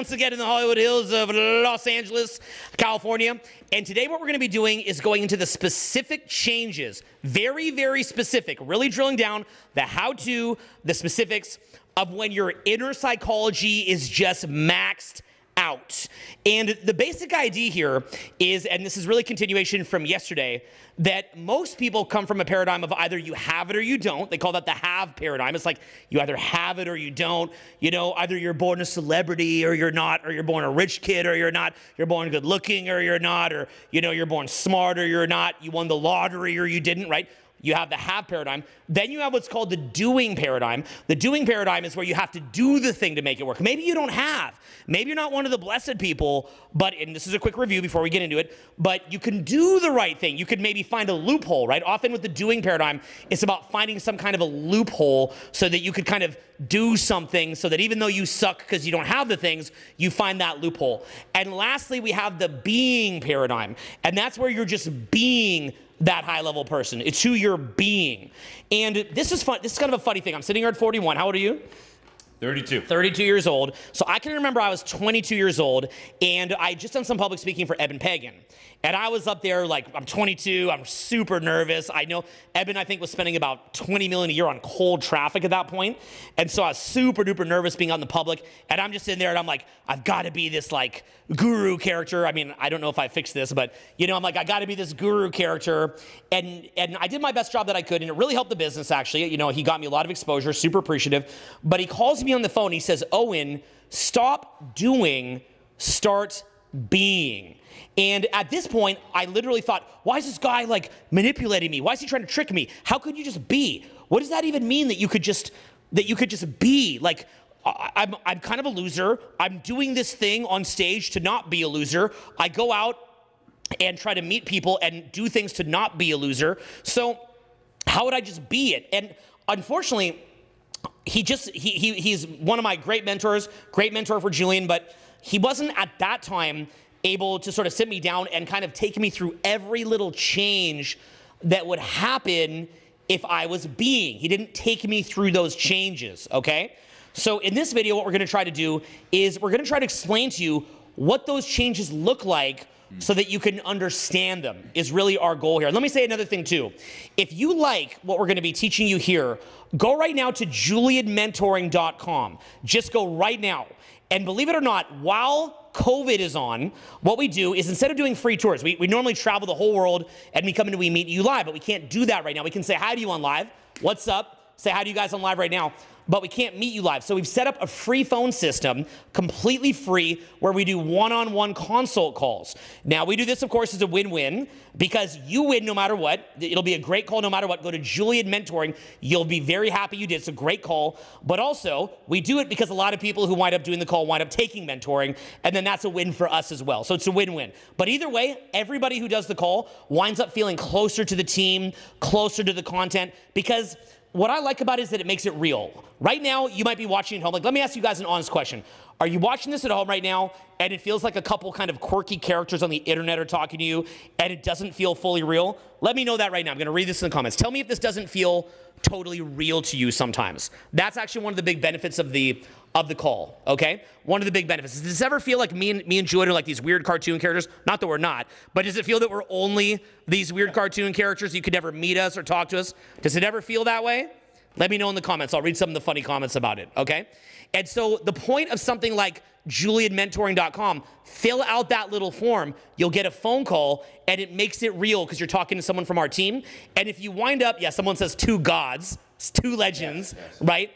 once again in the Hollywood Hills of Los Angeles, California. And today, what we're going to be doing is going into the specific changes, very, very specific, really drilling down the how to, the specifics of when your inner psychology is just maxed out. And the basic idea here is, and this is really continuation from yesterday, that most people come from a paradigm of either you have it or you don't. They call that the have paradigm. It's like you either have it or you don't. You know, either you're born a celebrity or you're not, or you're born a rich kid or you're not. You're born good looking or you're not, or, you know, you're born smart or you're not. You won the lottery or you didn't, right? You have the have paradigm. Then you have what's called the doing paradigm. The doing paradigm is where you have to do the thing to make it work. Maybe you don't have. Maybe you're not one of the blessed people, but, and this is a quick review before we get into it, but you can do the right thing. You could maybe find a loophole, right? Often with the doing paradigm, it's about finding some kind of a loophole so that you could kind of do something so that even though you suck because you don't have the things, you find that loophole. And lastly, we have the being paradigm. And that's where you're just being that high level person. It's who you're being. And this is fun. This is kind of a funny thing. I'm sitting here at 41. How old are you? 32. 32 years old. So I can remember I was 22 years old and I just done some public speaking for Eben Pagan. And I was up there like, I'm 22, I'm super nervous. I know Eben, I think, was spending about 20 million a year on cold traffic at that point. And so I was super duper nervous being out in the public. And I'm just in there and I'm like, I've got to be this like guru character. I mean, I don't know if I fixed this, but you know, I'm like, I got to be this guru character. And, and I did my best job that I could. And it really helped the business actually. You know, he got me a lot of exposure, super appreciative. But he calls me on the phone. He says, Owen, stop doing, start being. And at this point, I literally thought, why is this guy like manipulating me? Why is he trying to trick me? How could you just be? What does that even mean that you could just that you could just be? Like I'm, I'm kind of a loser. I'm doing this thing on stage to not be a loser. I go out and try to meet people and do things to not be a loser. So how would I just be it? And unfortunately, he just he, he he's one of my great mentors, great mentor for Julien, but he wasn't at that time able to sort of sit me down and kind of take me through every little change that would happen if I was being. He didn't take me through those changes, okay? So in this video, what we're gonna try to do is we're gonna try to explain to you what those changes look like so that you can understand them is really our goal here. Let me say another thing too. If you like what we're going to be teaching you here, go right now to julienmentoring.com. Just go right now. And believe it or not, while COVID is on, what we do is instead of doing free tours, we, we normally travel the whole world and we come in and we meet you live, but we can't do that right now. We can say hi to you on live. What's up? Say hi to you guys on live right now but we can't meet you live. So we've set up a free phone system, completely free, where we do one on one consult calls. Now, we do this, of course, as a win win because you win no matter what. It'll be a great call no matter what. Go to Julien Mentoring. You'll be very happy you did. It's a great call. But also, we do it because a lot of people who wind up doing the call wind up taking mentoring, and then that's a win for us as well. So it's a win win. But either way, everybody who does the call winds up feeling closer to the team, closer to the content because what I like about it is that it makes it real. Right now, you might be watching at home. Like, let me ask you guys an honest question. Are you watching this at home right now and it feels like a couple kind of quirky characters on the internet are talking to you and it doesn't feel fully real? Let me know that right now. I'm going to read this in the comments. Tell me if this doesn't feel totally real to you sometimes. That's actually one of the big benefits of the of the call, okay? One of the big benefits. Does this ever feel like me and me and Julien are like these weird cartoon characters? Not that we're not, but does it feel that we're only these weird cartoon characters? You could never meet us or talk to us? Does it ever feel that way? Let me know in the comments. I'll read some of the funny comments about it, okay? And so the point of something like julienmentoring.com, fill out that little form. You'll get a phone call and it makes it real because you're talking to someone from our team. And if you wind up, yeah, someone says two gods, two legends, yes, yes. right?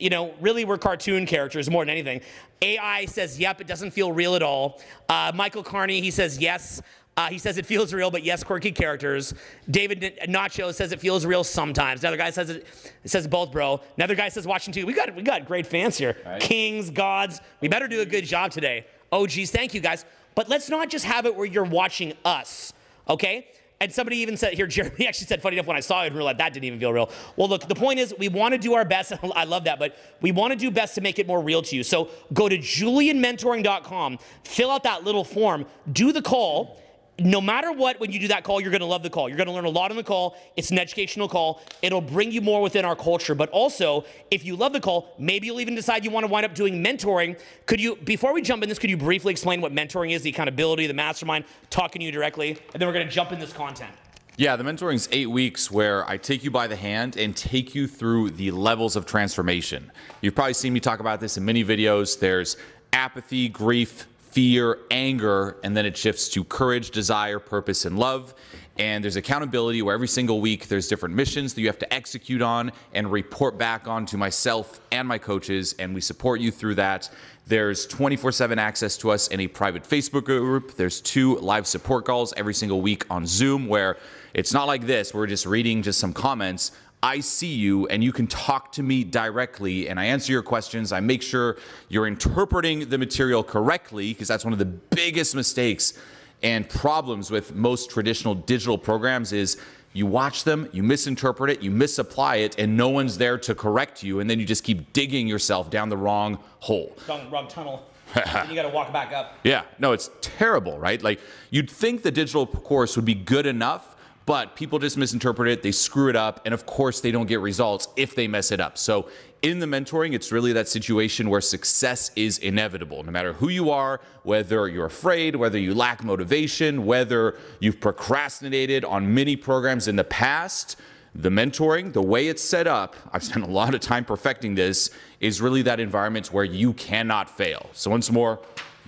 You know, really, we're cartoon characters more than anything. AI says, yep, it doesn't feel real at all. Uh, Michael Carney, he says, yes, uh, he says it feels real, but yes, quirky characters. David Nacho says it feels real sometimes. Another guy says it, it says both, bro. Another guy says watching too. We got we got great fans here. Right. Kings, gods. We better do a good job today. Oh, geez, thank you guys. But let's not just have it where you're watching us, okay? And somebody even said here, Jeremy actually said, funny enough, when I saw it in real life, that didn't even feel real. Well, look, the point is, we want to do our best. I love that, but we want to do best to make it more real to you. So go to julienmentoring.com, fill out that little form, do the call no matter what, when you do that call, you're going to love the call. You're going to learn a lot on the call. It's an educational call. It'll bring you more within our culture. But also, if you love the call, maybe you'll even decide you want to wind up doing mentoring. Could you, before we jump in this, could you briefly explain what mentoring is, the accountability, the mastermind, talking to you directly, and then we're going to jump in this content. Yeah, the mentoring is eight weeks where I take you by the hand and take you through the levels of transformation. You've probably seen me talk about this in many videos. There's apathy, grief, fear, anger, and then it shifts to courage, desire, purpose, and love. And there's accountability where every single week there's different missions that you have to execute on and report back on to myself and my coaches, and we support you through that. There's 24 7 access to us in a private Facebook group. There's two live support calls every single week on Zoom where it's not like this, we're just reading just some comments. I see you and you can talk to me directly and I answer your questions. I make sure you're interpreting the material correctly because that's one of the biggest mistakes and problems with most traditional digital programs is you watch them, you misinterpret it, you misapply it, and no one's there to correct you, and then you just keep digging yourself down the wrong hole. Wrong, wrong tunnel. and you got to walk back up. Yeah, no, it's terrible, right? Like you'd think the digital course would be good enough but people just misinterpret it, they screw it up, and of course they don't get results if they mess it up. So in the mentoring, it's really that situation where success is inevitable. No matter who you are, whether you're afraid, whether you lack motivation, whether you've procrastinated on many programs in the past, the mentoring, the way it's set up, I've spent a lot of time perfecting this, is really that environment where you cannot fail. So once more,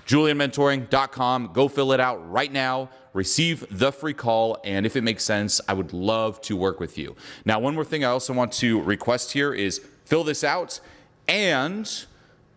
julienmentoring.com, go fill it out right now receive the free call. And if it makes sense, I would love to work with you. Now, one more thing I also want to request here is fill this out and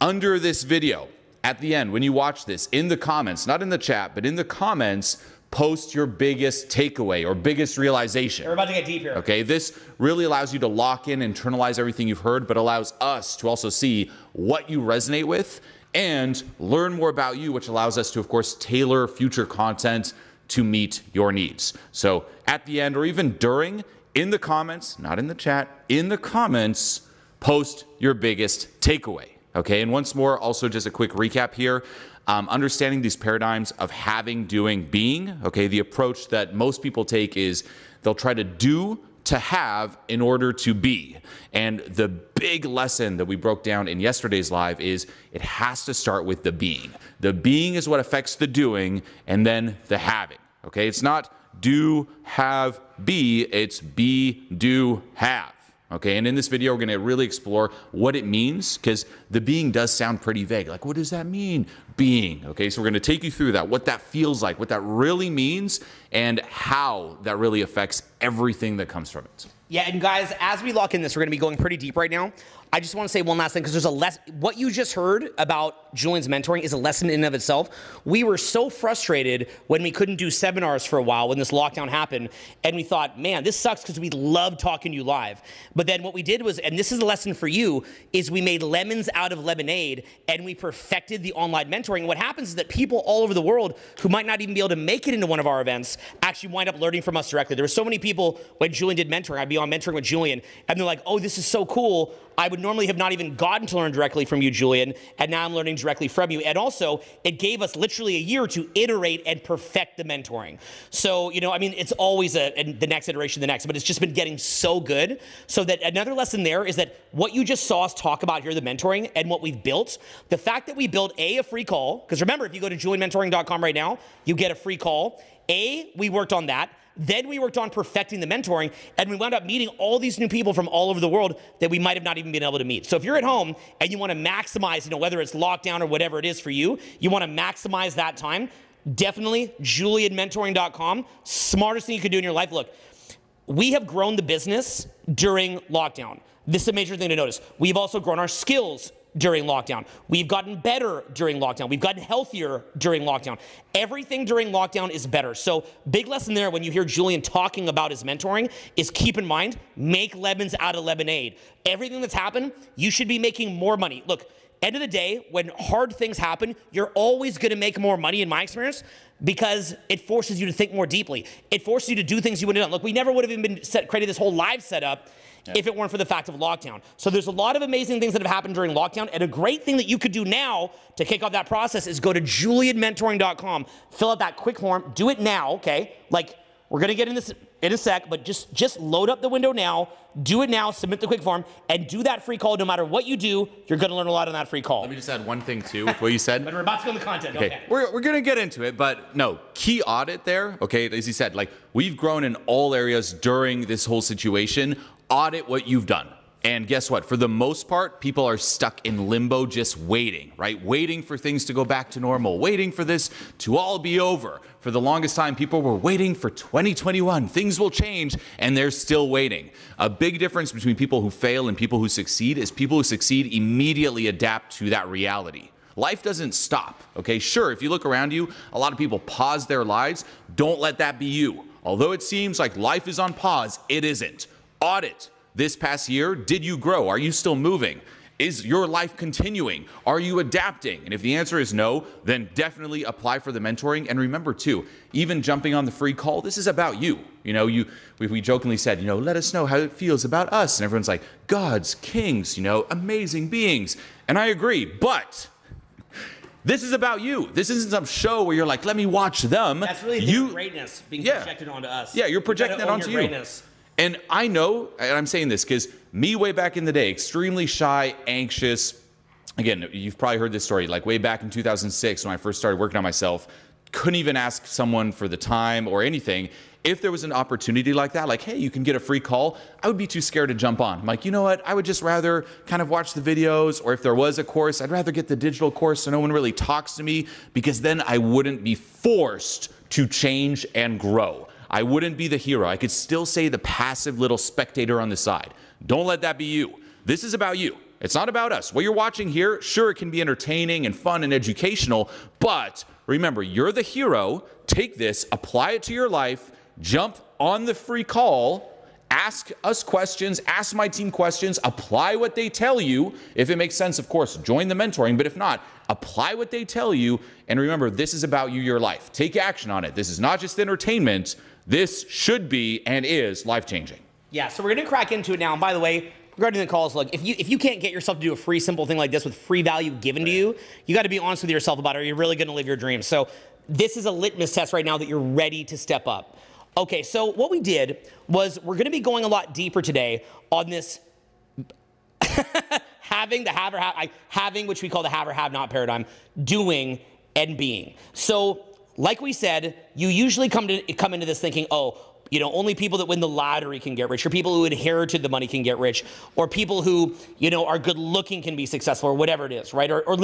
under this video, at the end, when you watch this, in the comments, not in the chat, but in the comments, post your biggest takeaway or biggest realization. We're about to get deep here. Okay, this really allows you to lock in, internalize everything you've heard, but allows us to also see what you resonate with and learn more about you, which allows us to, of course, tailor future content to meet your needs. So at the end or even during, in the comments, not in the chat, in the comments, post your biggest takeaway. Okay, and once more, also just a quick recap here. Um, understanding these paradigms of having, doing, being. Okay, the approach that most people take is they'll try to do to have in order to be. And the big lesson that we broke down in yesterday's live is it has to start with the being. The being is what affects the doing and then the having. Okay, it's not do, have, be, it's be, do, have. Okay, and in this video, we're gonna really explore what it means because the being does sound pretty vague. Like, what does that mean? Being. Okay, so we're gonna take you through that, what that feels like, what that really means, and how that really affects everything that comes from it. Yeah, and guys, as we lock in this, we're gonna be going pretty deep right now. I just want to say one last thing because there's a less. What you just heard about Julien's mentoring is a lesson in and of itself. We were so frustrated when we couldn't do seminars for a while when this lockdown happened, and we thought, man, this sucks because we love talking to you live. But then what we did was, and this is a lesson for you, is we made lemons out of lemonade and we perfected the online mentoring. What happens is that people all over the world who might not even be able to make it into one of our events actually wind up learning from us directly. There were so many people when Julien did mentoring. I'd be on mentoring with Julien, and they're like, "Oh, this is so cool." I would normally have not even gotten to learn directly from you, Julien, and now I'm learning directly from you. And also, it gave us literally a year to iterate and perfect the mentoring. So, you know, I mean, it's always a, a, the next iteration, the next, but it's just been getting so good. So that another lesson there is that what you just saw us talk about here, the mentoring and what we've built, the fact that we built A, a free call, because remember, if you go to julienmentoring.com right now, you get a free call. A, we worked on that. Then we worked on perfecting the mentoring, and we wound up meeting all these new people from all over the world that we might have not even been able to meet. So if you're at home and you want to maximize, you know, whether it's lockdown or whatever it is for you, you want to maximize that time, definitely julienmentoring.com. Smartest thing you could do in your life. Look, we have grown the business during lockdown. This is a major thing to notice. We've also grown our skills during lockdown. We've gotten better during lockdown. We've gotten healthier during lockdown. Everything during lockdown is better. So, big lesson there when you hear Julien talking about his mentoring is keep in mind, make lemons out of lemonade. Everything that's happened, you should be making more money. Look, end of the day, when hard things happen, you're always going to make more money in my experience because it forces you to think more deeply. It forces you to do things you wouldn't have done. Look, we never would have even been set, created this whole live setup if it weren't for the fact of lockdown. So there's a lot of amazing things that have happened during lockdown. And a great thing that you could do now to kick off that process is go to julienmentoring.com, fill out that quick form, do it now, okay? Like we're gonna get in this in a sec, but just just load up the window now, do it now, submit the quick form, and do that free call. No matter what you do, you're gonna learn a lot on that free call. Let me just add one thing too with what you said. but we're about to go into the content. Okay, Okay. we're, we're gonna get into it, but no, key audit there, okay, as he said, like we've grown in all areas during this whole situation. Audit what you've done. And guess what? For the most part, people are stuck in limbo just waiting, right? Waiting for things to go back to normal, waiting for this to all be over. For the longest time, people were waiting for 2021. Things will change, and they're still waiting. A big difference between people who fail and people who succeed is people who succeed immediately adapt to that reality. Life doesn't stop, okay? Sure, if you look around you, a lot of people pause their lives. Don't let that be you. Although it seems like life is on pause, it isn't. Audit. This past year, did you grow? Are you still moving? Is your life continuing? Are you adapting? And if the answer is no, then definitely apply for the mentoring. And remember too, even jumping on the free call, this is about you. You know, you we, we jokingly said, you know, let us know how it feels about us. And everyone's like, gods, kings, you know, amazing beings. And I agree, but this is about you. This isn't some show where you're like, let me watch them. That's really the you, greatness being Yeah. projected onto us. yeah, you're projecting that onto you. greatness. And I know, and I'm saying this because me way back in the day, extremely shy, anxious. Again, you've probably heard this story. Like way back in 2006, when I first started working on myself, couldn't even ask someone for the time or anything. If there was an opportunity like that, like, hey, you can get a free call, I would be too scared to jump on. I'm like, you know what? I would just rather kind of watch the videos, or if there was a course, I'd rather get the digital course so no one really talks to me because then I wouldn't be forced to change and grow. I wouldn't be the hero. I could still say the passive little spectator on the side. Don't let that be you. This is about you. It's not about us. What you're watching here, sure, it can be entertaining and fun and educational, but remember, you're the hero. Take this, apply it to your life, jump on the free call, ask us questions, ask my team questions, apply what they tell you. If it makes sense, of course, join the mentoring, but if not, apply what they tell you. And remember, this is about you, your life. Take action on it. This is not just entertainment, this should be and is life changing. Yeah, so we're gonna crack into it now. And by the way, regarding the calls, look, if you if you can't get yourself to do a free simple thing like this with free value given to you, you got to be honest with yourself about it. Are you really gonna live your dreams? So this is a litmus test right now that you're ready to step up. Okay, so what we did was we're gonna be going a lot deeper today on this having the have or have, I- having, which we call the have or have not paradigm, doing and being. So, like we said, you usually come to come into this thinking, oh, you know, only people that win the lottery can get rich, or people who inherited the money can get rich, or people who, you know, are good looking can be successful, or whatever it is, right? Or, or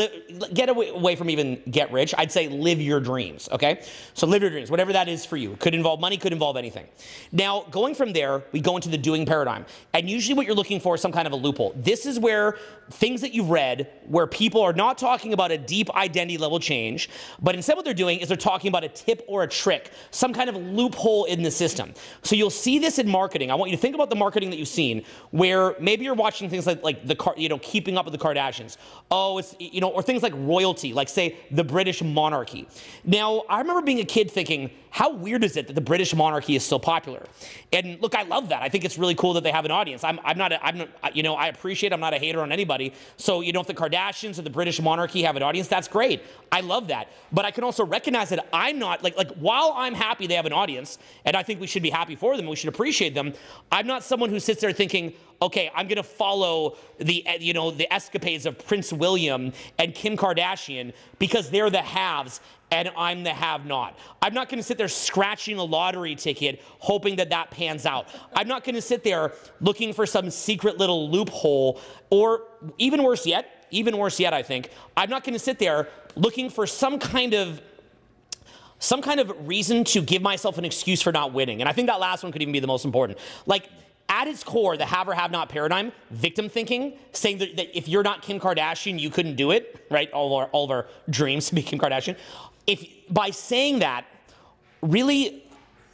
get away, away from even get rich. I'd say live your dreams, okay? So live your dreams, whatever that is for you. Could involve money, could involve anything. Now, going from there, we go into the doing paradigm. And usually what you're looking for is some kind of a loophole. This is where things that you've read, where people are not talking about a deep identity level change, but instead what they're doing is they're talking about a tip or a trick, some kind of loophole in the system. So you'll see this in marketing. I want you to think about the marketing that you've seen, where maybe you're watching things like like the car, you know, keeping up with the Kardashians. Oh, it's you know, or things like royalty, like say the British monarchy. Now, I remember being a kid thinking, how weird is it that the British monarchy is so popular? And look, I love that. I think it's really cool that they have an audience. I'm, I'm not, a, I'm, not, you know, I appreciate. I'm not a hater on anybody. So you know, if the Kardashians or the British monarchy have an audience, that's great. I love that. But I can also recognize that I'm not like like while I'm happy they have an audience, and I think we should be happy for them. We should appreciate them. I'm not someone who sits there thinking, okay, I'm gonna follow the you know the escapades of Prince William and Kim Kardashian because they're the haves and I'm the have not. I'm not gonna sit there scratching a lottery ticket hoping that that pans out. I'm not gonna sit there looking for some secret little loophole or even worse yet, even worse yet, I think, I'm not gonna sit there looking for some kind of some kind of reason to give myself an excuse for not winning. And I think that last one could even be the most important. Like, at its core, the have or have not paradigm, victim thinking, saying that, that if you're not Kim Kardashian, you couldn't do it, right? All of our, all of our dreams to be Kim Kardashian. If by saying that, really,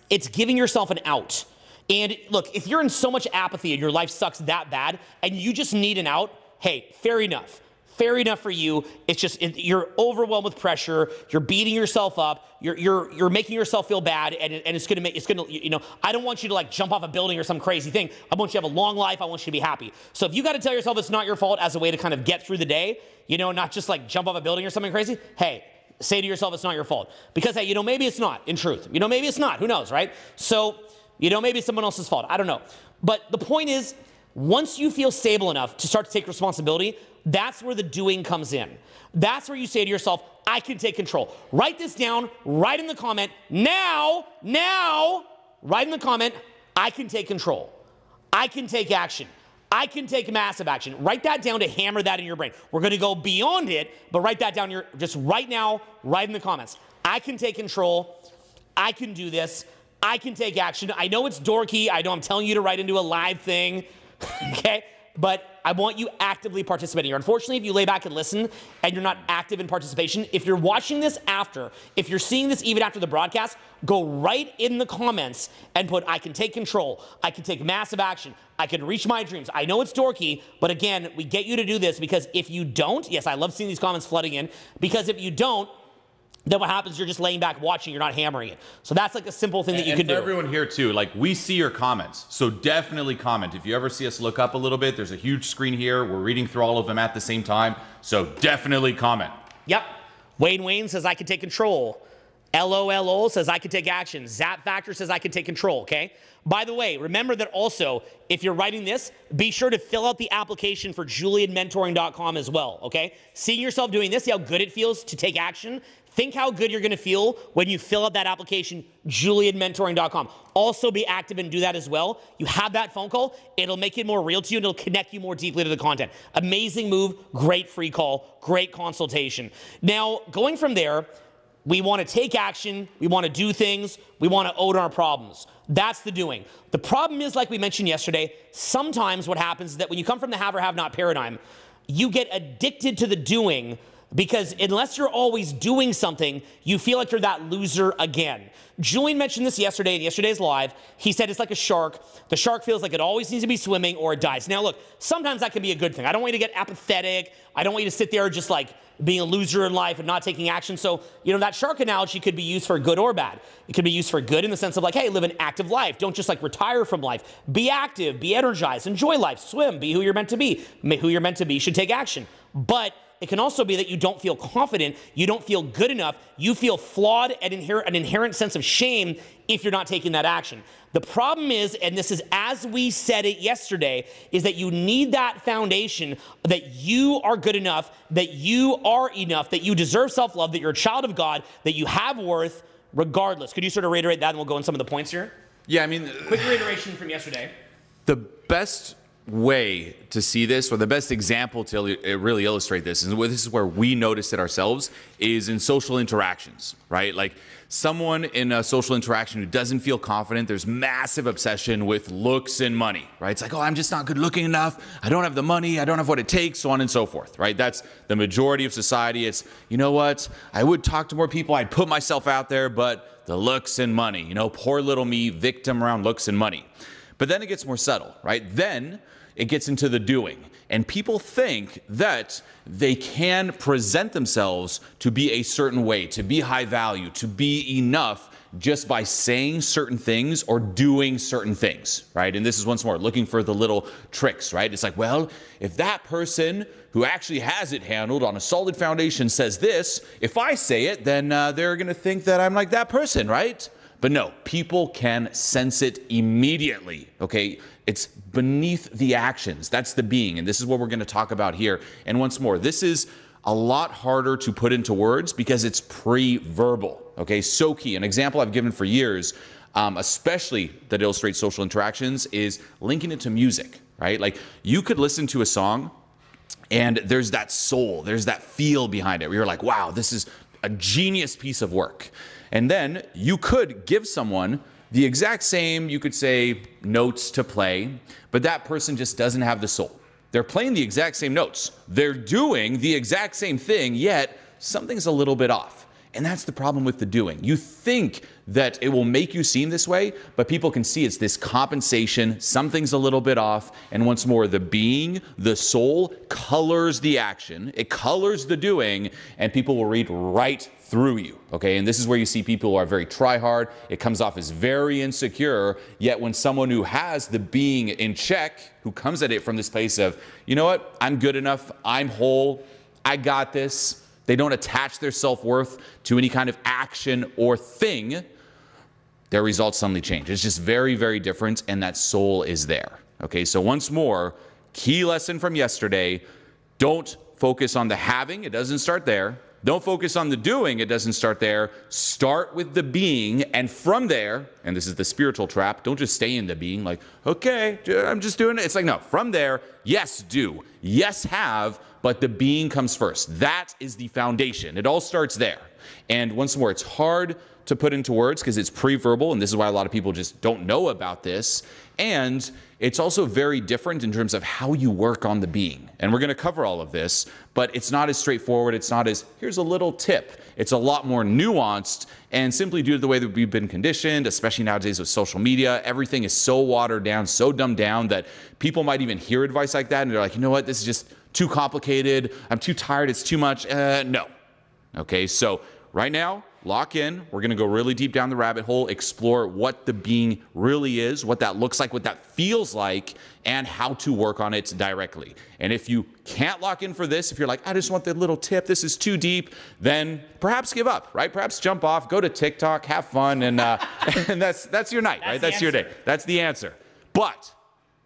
it's giving yourself an out. And look, if you're in so much apathy and your life sucks that bad and you just need an out, hey, fair enough. Fair enough for you. It's just it, you're overwhelmed with pressure. You're beating yourself up. You're you're you're making yourself feel bad, and, and it's gonna make it's gonna you know. I don't want you to like jump off a building or some crazy thing. I want you to have a long life. I want you to be happy. So if you got to tell yourself it's not your fault as a way to kind of get through the day, you know, not just like jump off a building or something crazy. Hey, say to yourself it's not your fault because hey, you know maybe it's not. In truth, you know maybe it's not. Who knows, right? So you know maybe it's someone else's fault. I don't know. But the point is once you feel stable enough to start to take responsibility, that's where the doing comes in. That's where you say to yourself, I can take control. Write this down, write in the comment, now, now, write in the comment, I can take control. I can take action. I can take massive action. Write that down to hammer that in your brain. We're gonna go beyond it, but write that down your just right now, write in the comments. I can take control. I can do this. I can take action. I know it's dorky. I know I'm telling you to write into a live thing. okay? But I want you actively participating here. Unfortunately, if you lay back and listen and you're not active in participation, if you're watching this after, if you're seeing this even after the broadcast, go right in the comments and put, I can take control. I can take massive action. I can reach my dreams. I know it's dorky, but again, we get you to do this because if you don't, yes, I love seeing these comments flooding in, because if you don't, then what happens? You're just laying back watching. You're not hammering it. So that's like a simple thing that you and can for do. everyone here too, like we see your comments, so definitely comment. If you ever see us look up a little bit, there's a huge screen here. We're reading through all of them at the same time, so definitely comment. Yep. Wayne Wayne says I can take control. LOLO says I can take action. Zap Factor says I can take control, okay? By the way, remember that also, if you're writing this, be sure to fill out the application for julienmentoring.com as well, okay? Seeing yourself doing this, see how good it feels to take action? Think how good you're gonna feel when you fill out that application, julienmentoring.com. Also be active and do that as well. You have that phone call, it'll make it more real to you and it'll connect you more deeply to the content. Amazing move, great free call, great consultation. Now, going from there, we want to take action. We want to do things. We want to own our problems. That's the doing. The problem is, like we mentioned yesterday, sometimes what happens is that when you come from the have or have not paradigm, you get addicted to the doing because unless you're always doing something, you feel like you're that loser again. Julien mentioned this yesterday in yesterday's live. He said it's like a shark. The shark feels like it always needs to be swimming or it dies. Now, look, sometimes that can be a good thing. I don't want you to get apathetic. I don't want you to sit there just like being a loser in life and not taking action. So, you know, that shark analogy could be used for good or bad. It could be used for good in the sense of like, hey, live an active life. Don't just like retire from life. Be active, be energized, enjoy life, swim, be who you're meant to be. Who you're meant to be should take action. But it can also be that you don't feel confident, you don't feel good enough, you feel flawed and inher- an inherent sense of shame if you're not taking that action. The problem is, and this is as we said it yesterday, is that you need that foundation that you are good enough, that you are enough, that you deserve self love, that you're a child of God, that you have worth regardless. Could you sort of reiterate that and we'll go in some of the points here? Yeah, I mean, Quick reiteration from yesterday. the best way to see this, or the best example to uh, really illustrate this, and this is where we notice it ourselves, is in social interactions, right? Like someone in a social interaction who doesn't feel confident, there's massive obsession with looks and money, right? It's like, oh, I'm just not good looking enough. I don't have the money. I don't have what it takes, so on and so forth, right? That's the majority of society. It's, you know what? I would talk to more people. I'd put myself out there, but the looks and money, you know, poor little me, victim around looks and money. But then it gets more subtle, right? Then it gets into the doing. And people think that they can present themselves to be a certain way, to be high value, to be enough just by saying certain things or doing certain things, right? And this is once more looking for the little tricks, right? It's like, well, if that person who actually has it handled on a solid foundation says this, if I say it, then uh, they're going to think that I'm like that person, right? But no, people can sense it immediately, okay? It's beneath the actions. That's the being. And this is what we're going to talk about here. And once more, this is a lot harder to put into words because it's pre verbal, okay? So key. An example I've given for years, um, especially that illustrates social interactions, is linking it to music, right? Like you could listen to a song and there's that soul, there's that feel behind it you're like, wow, this is a genius piece of work. And then you could give someone the exact same, you could say, notes to play, but that person just doesn't have the soul. They're playing the exact same notes, they're doing the exact same thing, yet something's a little bit off. And that's the problem with the doing. You think that it will make you seem this way, but people can see it's this compensation, something's a little bit off. And once more, the being, the soul colors the action, it colors the doing, and people will read right through you. Okay, and this is where you see people who are very try hard. It comes off as very insecure. Yet when someone who has the being in check, who comes at it from this place of, you know what, I'm good enough, I'm whole, I got this. They don't attach their self worth to any kind of action or thing. Their results suddenly change. It's just very, very different, and that soul is there. Okay, so once more, key lesson from yesterday don't focus on the having, it doesn't start there. Don't focus on the doing, it doesn't start there. Start with the being, and from there, and this is the spiritual trap, don't just stay in the being like, okay, I'm just doing it. It's like, no, from there, yes, do. Yes, have, but the being comes first. That is the foundation. It all starts there. And once more, it's hard to put into words because it's pre-verbal, and this is why a lot of people just don't know about this. And it's also very different in terms of how you work on the being. And we're going to cover all of this, but it's not as straightforward. It's not as, here's a little tip. It's a lot more nuanced, and simply due to the way that we've been conditioned, especially nowadays with social media, everything is so watered down, so dumbed down that people might even hear advice like that and they're like, you know what, this is just too complicated. I'm too tired. It's too much. Uh, no. Okay, so right now, lock in. We're going to go really deep down the rabbit hole, explore what the being really is, what that looks like, what that feels like, and how to work on it directly. And if you can't lock in for this, if you're like, I just want the little tip, this is too deep, then perhaps give up, right? Perhaps jump off, go to TikTok, have fun, and, uh, and that's, that's your night, that's right? That's answer. your day. That's the answer. But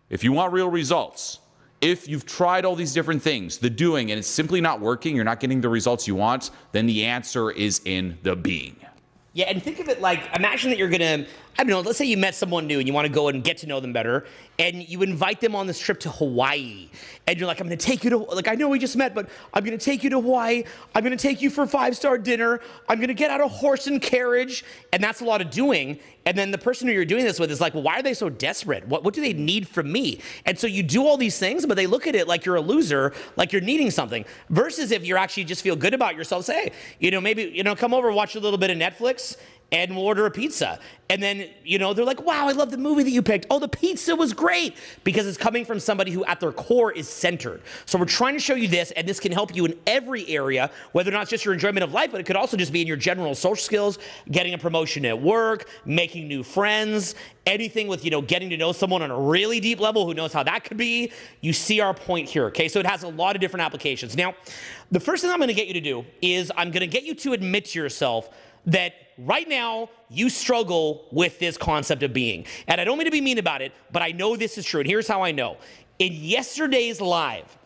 if you want real results, if you've tried all these different things, the doing, and it's simply not working, you're not getting the results you want, then the answer is in the being. Yeah, and think of it like imagine that you're gonna, I don't know, let's say you met someone new and you wanna go and get to know them better, and you invite them on this trip to Hawaii. And you're like, I'm gonna take you to, like, I know we just met, but I'm gonna take you to Hawaii. I'm gonna take you for five star dinner. I'm gonna get out a horse and carriage. And that's a lot of doing. And then the person who you're doing this with is like, well, why are they so desperate? What, what do they need from me? And so you do all these things, but they look at it like you're a loser, like you're needing something. Versus if you're actually just feel good about yourself, say, you know, maybe, you know, come over, watch a little bit of Netflix and we'll order a pizza. And then, you know, they're like, wow, I love the movie that you picked. Oh, the pizza was great because it's coming from somebody who at their core is centered. So we're trying to show you this, and this can help you in every area, whether or not it's just your enjoyment of life, but it could also just be in your general social skills, getting a promotion at work, making new friends, anything with, you know, getting to know someone on a really deep level who knows how that could be. You see our point here, okay? So it has a lot of different applications. Now, the first thing I'm gonna get you to do is I'm gonna get you to admit to yourself that right now you struggle with this concept of being. And I don't mean to be mean about it, but I know this is true. And here's how I know. In yesterday's live,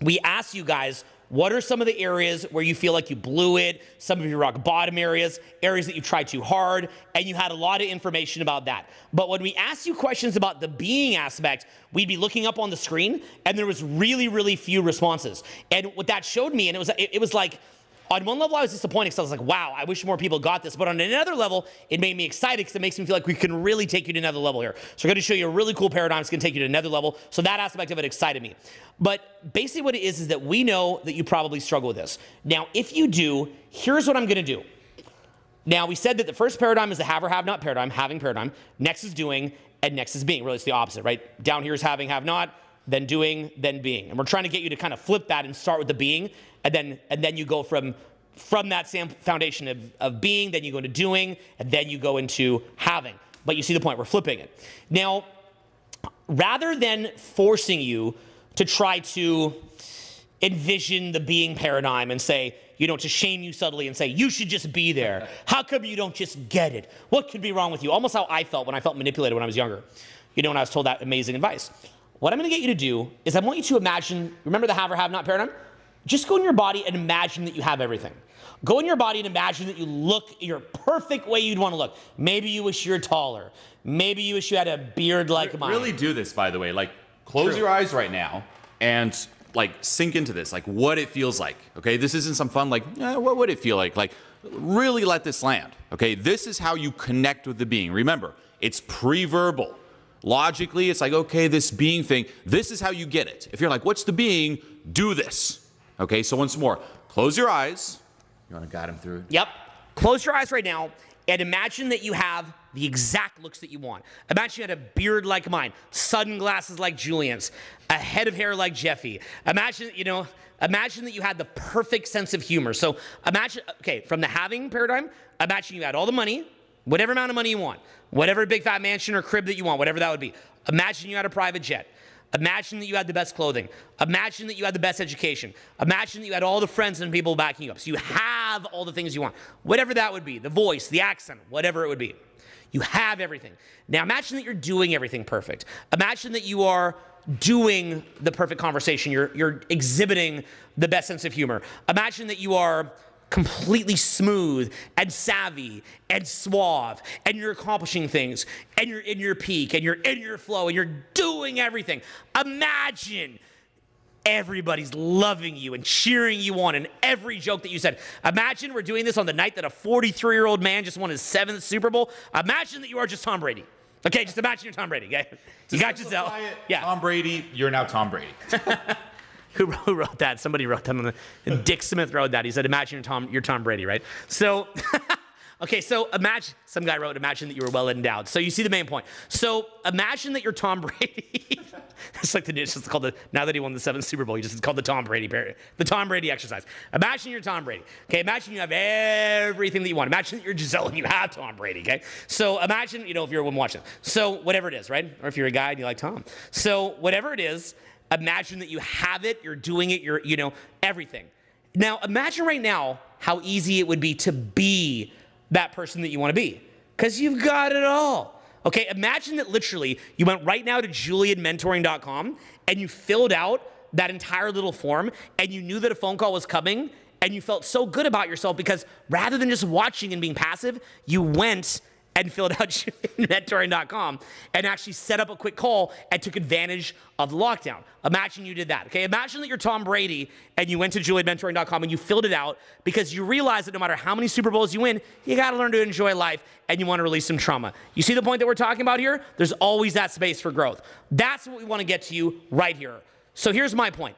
we asked you guys what are some of the areas where you feel like you blew it, some of your rock bottom areas, areas that you tried too hard, and you had a lot of information about that. But when we asked you questions about the being aspect, we'd be looking up on the screen, and there was really, really few responses. And what that showed me, and it was, it, it was like, on one level, I was disappointed because I was like, wow, I wish more people got this. But on another level, it made me excited because it makes me feel like we can really take you to another level here. So we're going to show you a really cool paradigm. It's going to take you to another level. So that aspect of it excited me. But basically, what it is is that we know that you probably struggle with this. Now, if you do, here's what I'm going to do. Now, we said that the first paradigm is the have or have not paradigm, having paradigm. Next is doing, and next is being. Really, it's the opposite, right? Down here is having, have not, then doing, then being. And we're trying to get you to kind of flip that and start with the being, and then and then you go from from that same foundation of, of being, then you go into doing, and then you go into having. But you see the point, we're flipping it. Now, rather than forcing you to try to envision the being paradigm and say, you know, to shame you subtly and say, you should just be there. How come you don't just get it? What could be wrong with you? Almost how I felt when I felt manipulated when I was younger. You know, when I was told that amazing advice. What I'm gonna get you to do is I want you to imagine, remember the have or have not paradigm? Just go in your body and imagine that you have everything. Go in your body and imagine that you look your perfect way you'd want to look. Maybe you wish you were taller. Maybe you wish you had a beard like mine. Really do this, by the way. Like, close True. your eyes right now and like sink into this, like what it feels like. Okay, this isn't some fun like, eh, what would it feel like? Like, really let this land. Okay, this is how you connect with the being. Remember, it's pre-verbal. Logically, it's like, okay, this being thing. This is how you get it. If you're like, what's the being? Do this. Okay, so once more, close your eyes. You want to guide him through it? Yep. Close your eyes right now and imagine that you have the exact looks that you want. Imagine you had a beard like mine, sunglasses like Julien's, a head of hair like Jeffy. Imagine, you know, imagine that you had the perfect sense of humor. So imagine, okay, from the having paradigm, imagine you had all the money, whatever amount of money you want, whatever big fat mansion or crib that you want, whatever that would be. Imagine you had a private jet. Imagine that you had the best clothing. Imagine that you had the best education. Imagine that you had all the friends and people backing you up. So you have all the things you want, whatever that would be the voice, the accent, whatever it would be. You have everything. Now imagine that you're doing everything perfect. Imagine that you are doing the perfect conversation. You're, you're exhibiting the best sense of humor. Imagine that you are completely smooth and savvy and suave and you're accomplishing things and you're in your peak and you're in your flow and you're doing everything. Imagine everybody's loving you and cheering you on in every joke that you said. Imagine we're doing this on the night that a 43 year old man just won his seventh Super Bowl. Imagine that you are just Tom Brady. Okay, just imagine you're Tom Brady. Okay, you got Gisele. Yeah, Tom Brady. You're now Tom Brady. who, wrote that? Somebody wrote that. On the, Dick Smith wrote that. He said, "Imagine you're Tom, you're Tom Brady, right?" So, okay, so imagine some guy wrote, "Imagine that you were well endowed." So you see the main point. So imagine that you're Tom Brady. it's like the it's just called the now that he won the seventh Super Bowl, he just it's called the Tom Brady the Tom Brady exercise. Imagine you're Tom Brady. Okay, imagine you have everything that you want. Imagine that you're Gisele and you have Tom Brady. Okay, so imagine you know if you're a woman watching. So whatever it is, right? Or if you're a guy and you like Tom. So whatever it is Imagine that you have it, you're doing it, you're, you know, everything. Now, imagine right now how easy it would be to be that person that you want to be because you've got it all. Okay, imagine that literally you went right now to julienmentoring.com and you filled out that entire little form and you knew that a phone call was coming and you felt so good about yourself because rather than just watching and being passive, you went and filled out mentoring.com and actually set up a quick call and took advantage of the lockdown. Imagine you did that. Okay, imagine that you're Tom Brady and you went to julienmentoring.com and you filled it out because you realize that no matter how many Super Bowls you win, you got to learn to enjoy life and you want to release some trauma. You see the point that we're talking about here? There's always that space for growth. That's what we want to get to you right here. So here's my point.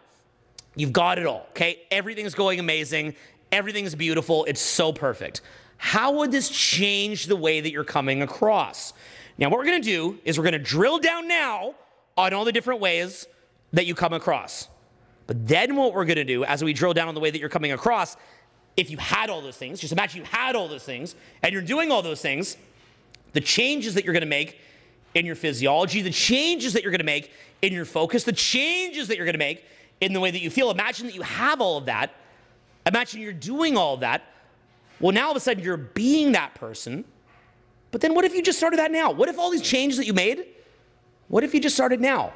You've got it all, okay? Everything's going amazing. Everything's beautiful. It's so perfect. How would this change the way that you're coming across? Now, what we're gonna do is we're gonna drill down now on all the different ways that you come across. But then what we're gonna do as we drill down on the way that you're coming across, if you had all those things, just imagine you had all those things and you're doing all those things, the changes that you're gonna make in your physiology, the changes that you're gonna make in your focus, the changes that you're gonna make in the way that you feel. Imagine that you have all of that. Imagine you're doing all of that. Well, now all of a sudden you're being that person. But then what if you just started that now? What if all these changes that you made, what if you just started now?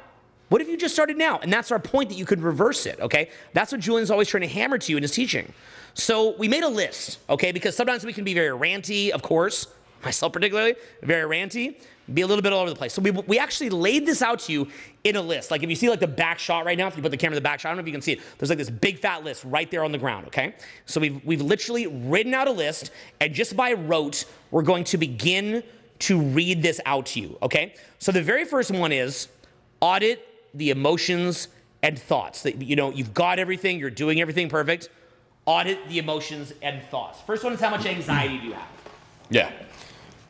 What if you just started now? And that's our point that you could reverse it, okay? That's what Julien's always trying to hammer to you in his teaching. So we made a list, okay? Because sometimes we can be very ranty, of course, myself particularly, very ranty be a little bit all over the place. So we, we actually laid this out to you in a list. Like if you see like the back shot right now, if you put the camera in the back shot, I don't know if you can see it. There's like this big fat list right there on the ground, okay? So we've, we've literally written out a list and just by rote, we're going to begin to read this out to you, okay? So the very first one is audit the emotions and thoughts. That you know, you've got everything, you're doing everything perfect. Audit the emotions and thoughts. First one is how much anxiety do you have? Yeah.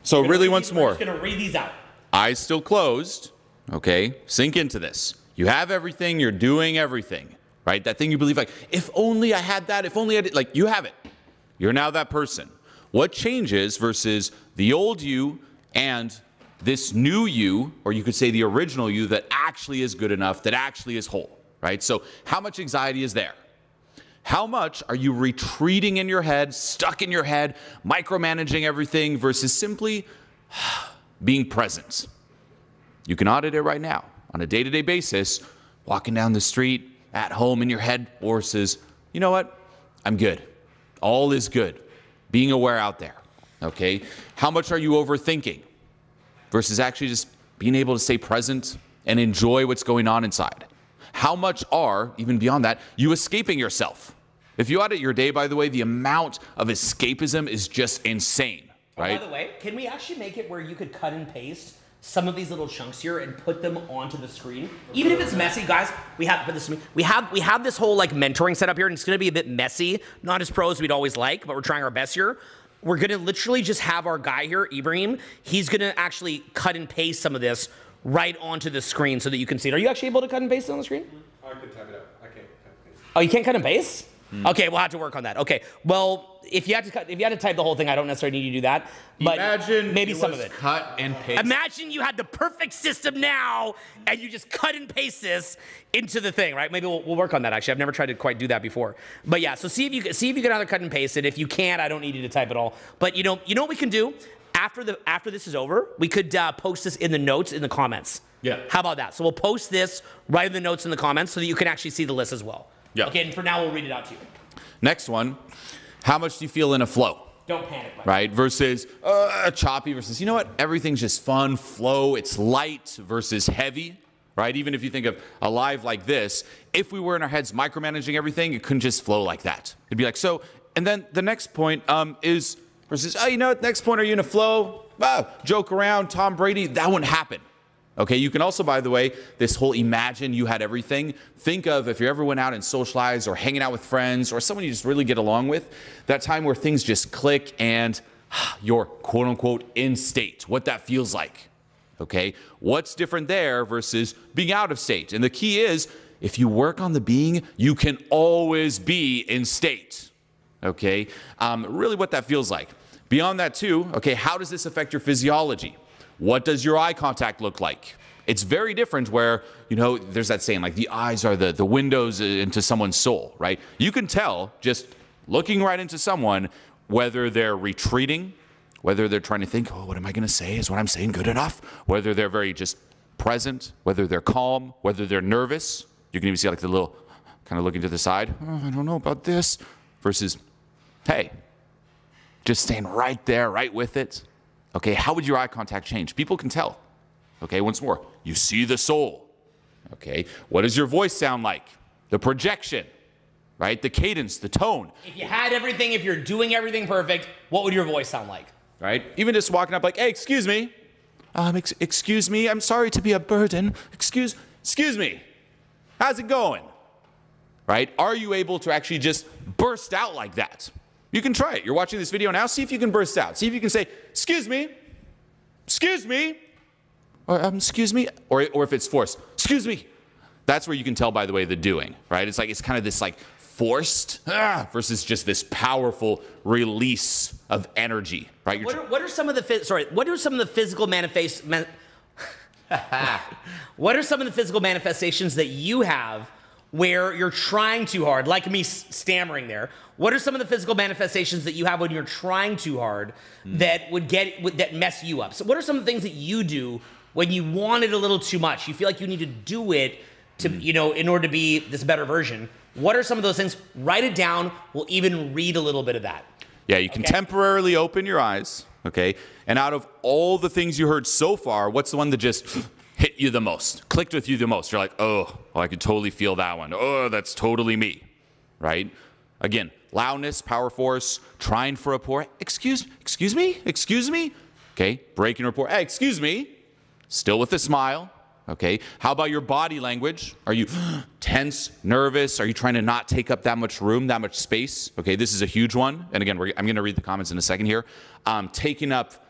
So really, once more, I'm just gonna read these out. Eyes still closed. Okay, sink into this. You have everything. You're doing everything. Right? That thing you believe, like, if only I had that. If only I did. Like, you have it. You're now that person. What changes versus the old you and this new you, or you could say the original you that actually is good enough, that actually is whole, right? So, how much anxiety is there? How much are you retreating in your head, stuck in your head, micromanaging everything versus simply being present? You can audit it right now on a day to day basis, walking down the street, at home in your head, or says, you know what? I'm good. All is good. Being aware out there. Okay? How much are you overthinking versus actually just being able to stay present and enjoy what's going on inside? How much are, even beyond that, you escaping yourself? If you audit your day, by the way, the amount of escapism is just insane, right? Oh, by the way, can we actually make it where you could cut and paste some of these little chunks here and put them onto the screen? Even if it's messy, guys, we have this we have we have this whole like mentoring setup here, and it's gonna be a bit messy, not as pro as we'd always like, but we're trying our best here. we're gonna literally just have our guy here, Ibrahim. He's gonna actually cut and paste some of this right onto the screen so that you can see it. Are you actually able to cut and paste it on the screen? I could type it out. I can't cut and paste. Oh, you can't cut and paste? Okay, we'll have to work on that. Okay, well, if you had to cut, if you had to type the whole thing, I don't necessarily need you to do that. But Imagine maybe some of it. cut and paste. Imagine you had the perfect system now, and you just cut and paste this into the thing, right? Maybe we'll, we'll work on that. Actually, I've never tried to quite do that before. But yeah, so see if you can see if you can either cut and paste it. If you can't, I don't need you to type it all. But you know, you know what we can do after the after this is over, we could uh, post this in the notes in the comments. Yeah. How about that? So we'll post this right in the notes in the comments so that you can actually see the list as well. Yeah. Okay, and for now we'll read it out to you. Next one, how much do you feel in a flow? Don't panic. Mike. Right? Versus uh, choppy versus, you know what? Everything's just fun, flow, it's light versus heavy. Right? Even if you think of a live like this, if we were in our heads micromanaging everything, it couldn't just flow like that. It'd be like, so, and then the next point um, is versus, oh, you know what? Next point, are you in a flow? Ah, joke around, Tom Brady, that wouldn't happen. Okay, you can also, by the way, this whole imagine you had everything. Think of if you ever went out and socialized or hanging out with friends or someone you just really get along with, that time where things just click and you're quote unquote in state, what that feels like. Okay, what's different there versus being out of state? And the key is if you work on the being, you can always be in state. Okay, um, really what that feels like. Beyond that, too, okay, how does this affect your physiology? What does your eye contact look like? It's very different where, you know, there's that saying like the eyes are the, the windows into someone's soul, right? You can tell just looking right into someone whether they're retreating, whether they're trying to think, oh, what am I going to say? Is what I'm saying good enough? Whether they're very just present, whether they're calm, whether they're nervous. You can even see like the little kind of looking to the side. Oh, I don't know about this. Versus, hey, just staying right there, right with it. Okay, how would your eye contact change? People can tell. Okay, once more, you see the soul. Okay, what does your voice sound like? The projection, right? The cadence, the tone, If you had everything, if you're doing everything perfect, what would your voice sound like? right? Even just walking up like, hey, excuse me. Um, ex- excuse me, I'm sorry to be a burden. Excuse, excuse me. How's it going? Right? Are you able to actually just burst out like that? You can try it. You're watching this video now. See if you can burst out. See if you can say, excuse me. Excuse me. Or, um, excuse me. Or, or if it's forced, excuse me. That's where you can tell, by the way, the doing, right? It's like, it's kind of this like forced ah, versus just this powerful release of energy, right? What are, what are some of the sorry? What are some of the physical manifest? Man- what are some of the physical manifestations that you have where you're trying too hard, like me stammering there? What are some of the physical manifestations that you have when you're trying too hard hmm. that would get would- that mess you up? So, what are some of the things that you do when you want it a little too much? You feel like you need to do it to hmm. you know in order to be this better version. What are some of those things? Write it down. We'll even read a little bit of that. Yeah, you can Okay. temporarily open your eyes, okay? And out of all the things you heard so far, what's the one that just hit you the most, clicked with you the most? You're like, oh, I could totally feel that one. Oh, that's totally me, right? Again, loudness, power force, trying for rapport. Excuse, excuse me, excuse me. Okay, breaking rapport. Hey, excuse me. Still with a smile. Okay. How about your body language? Are you tense, nervous? Are you trying to not take up that much room, that much space? Okay, this is a huge one. And again, I'm going to read the comments in a second here. Um, taking up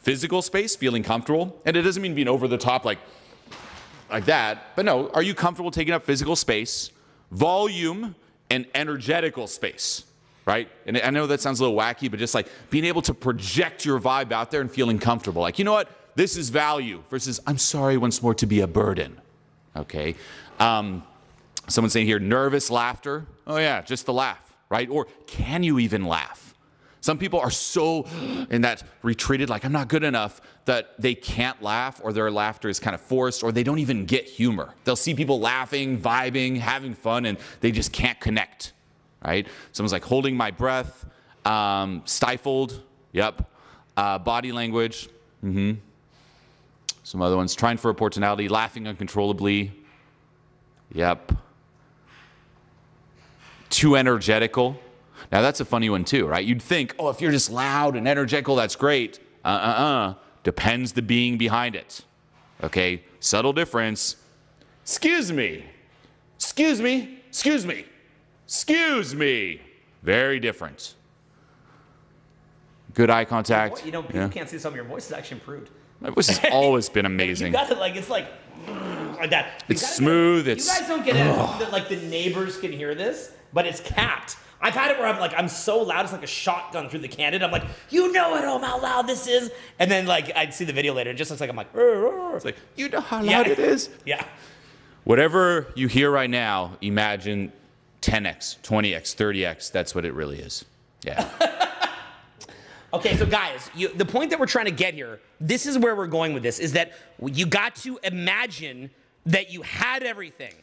physical space, feeling comfortable. And it doesn't mean being over the top like, like that. But no, are you comfortable taking up physical space, volume, and energetical space? Right? And I know that sounds a little wacky, but just like being able to project your vibe out there and feeling comfortable. Like, you know what? This is value versus I'm sorry once more to be a burden. Okay. Um, someone's saying here, nervous laughter. Oh, yeah, just the laugh, right? Or can you even laugh? Some people are so in that retreated, like I'm not good enough, that they can't laugh or their laughter is kind of forced or they don't even get humor. They'll see people laughing, vibing, having fun, and they just can't connect, right? Someone's like holding my breath, um, stifled, yep. Uh, body language, mm-hmm. Some other ones, trying for opportunity, laughing uncontrollably, yep. Too energetical. Now that's a funny one too, right? You'd think, oh, if you're just loud and energetical, that's great. Uh uh uh. Depends the being behind it. Okay, subtle difference. Excuse me. Excuse me. Excuse me. Excuse me. Very different. good eye contact. You know, people Yeah. can't see some of your voice has actually improved. My voice has always been amazing. You got it like it's like like that. You It's smooth, Get, it's- you guys don't get it that like the neighbors can hear this, but it's capped. I've had it where I'm like I'm so loud it's like a shotgun through the cannon. I'm like, you know at home how loud this is, and then like I'd see the video later. It just looks like I'm like, It's like, you know how Yeah. loud it is? yeah. Whatever you hear right now, imagine 10x, 20x, 30x. That's what it really is. Yeah. Okay, so guys, you, the point that we're trying to get here, this is where we're going with this, is that you got to imagine that you had everything,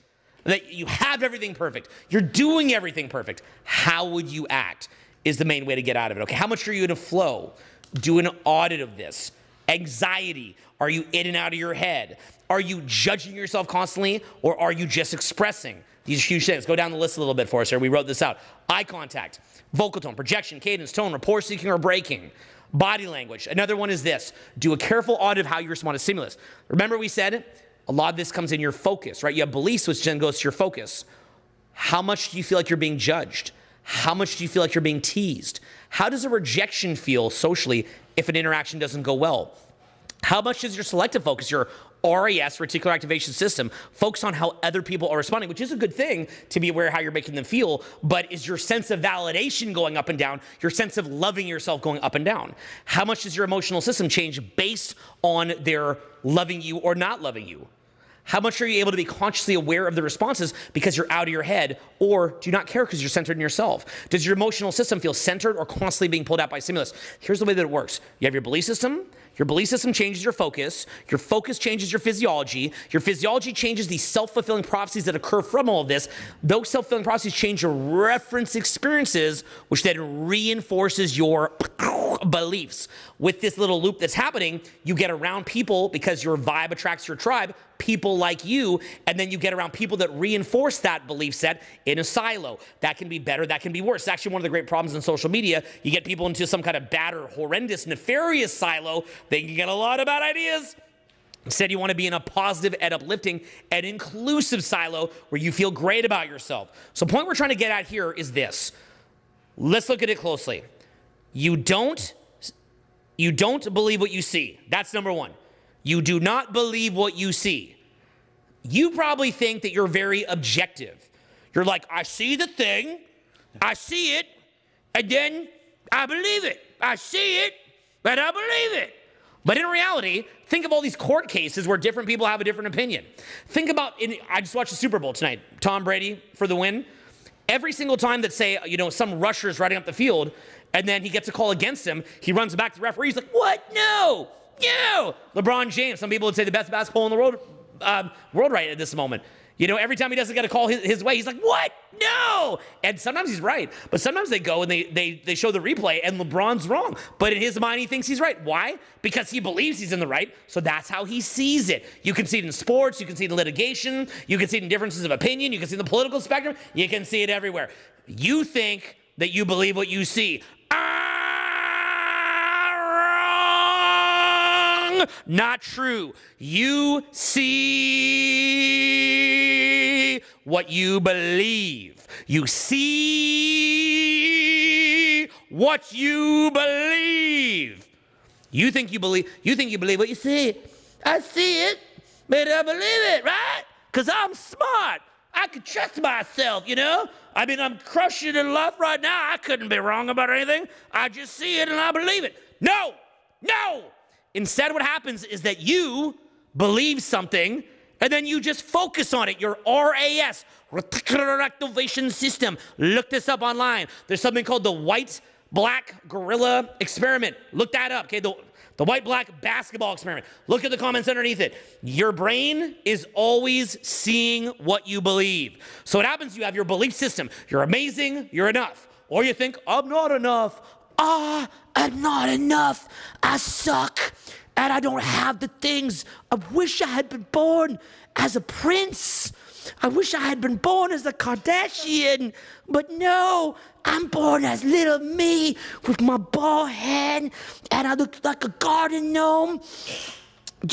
that you have everything perfect. You're doing everything perfect. How would you act? Is the main way to get out of it. Okay, how much are you in a flow? Do an audit of this. Anxiety. Are you in and out of your head? Are you judging yourself constantly, or are you just expressing? These huge things. Go down the list a little bit for us here. We wrote this out. Eye contact, vocal tone, projection, cadence, tone, rapport seeking or breaking, body language. Another one is this do a careful audit of how you respond to stimulus. Remember, we said a lot of this comes in your focus, right? You have beliefs, which then goes to your focus. How much do you feel like you're being judged? How much do you feel like you're being teased? How does a rejection feel socially if an interaction doesn't go well? How much does your selective focus, your RAS, reticular activation system, focus on how other people are responding, which is a good thing to be aware how you're making them feel, but is your sense of validation going up and down, your sense of loving yourself going up and down? How much does your emotional system change based on their loving you or not loving you? How much are you able to be consciously aware of the responses because you're out of your head, or do you not care because you're centered in yourself? Does your emotional system feel centered or constantly being pulled out by stimulus? Here's the way that it works you have your belief system. Your belief system changes your focus. Your focus changes your physiology. Your physiology changes the self fulfilling prophecies that occur from all of this. Those self fulfilling prophecies change your reference experiences, which then reinforces your beliefs. With this little loop that's happening, you get around people because your vibe attracts your tribe, people like you, and then you get around people that reinforce that belief set in a silo. That can be better, that can be worse. It's actually one of the great problems in social media. You get people into some kind of bad or horrendous, nefarious silo, they can get a lot of bad ideas. Instead, you want to be in a positive and uplifting and inclusive silo where you feel great about yourself. So, the point we're trying to get at here is this. Let's look at it closely. You don't you don't believe what you see. That's number 1. You do not believe what you see. You probably think that you're very objective. You're like, I see the thing, I see it, and then I believe it. I see it, but I believe it. But in reality, think of all these court cases where different people have a different opinion. Think about, in, I just watched the Super Bowl tonight. Tom Brady for the win. Every single time that say, you know, some rusher is riding up the field, and then he gets a call against him, he runs back to the referee. He's like, "What? No, no." LeBron James. Some people would say the best basketball in the world, um, world right at this moment. You know, every time he doesn't get a call his, his way, he's like, "What? No!" And sometimes he's right, but sometimes they go and they they they show the replay, and LeBron's wrong. But in his mind, he thinks he's right. Why? Because he believes he's in the right. So that's how he sees it. You can see it in sports. You can see it in litigation. You can see it in differences of opinion. You can see it in the political spectrum. You can see it everywhere. You think that you believe what you see. Wrong. Not true. You see what you believe. You see what you believe. You think you believe you think you believe what you see. I see it, but I believe it, right? Cause I'm smart. I can trust myself, you know? I mean, I'm crushing in love right now. I couldn't be wrong about anything. I just see it and I believe it. No, no. Instead, what happens is that you believe something and then you just focus on it. Your RAS, reticular activation system. Look this up online. There's something called the white black gorilla experiment. Look that up, okay? The, the white black basketball experiment. Look at the comments underneath it. Your brain is always seeing what you believe. So what happens, you have your belief system. You're amazing, you're enough. Or you think, I'm not enough. Ah, I'm not enough. I suck. And I don't have the things. I wish I had been born as a prince. I wish I had been born as a Kardashian, but no, I'm born as little me with my bald head, and I look like a garden gnome.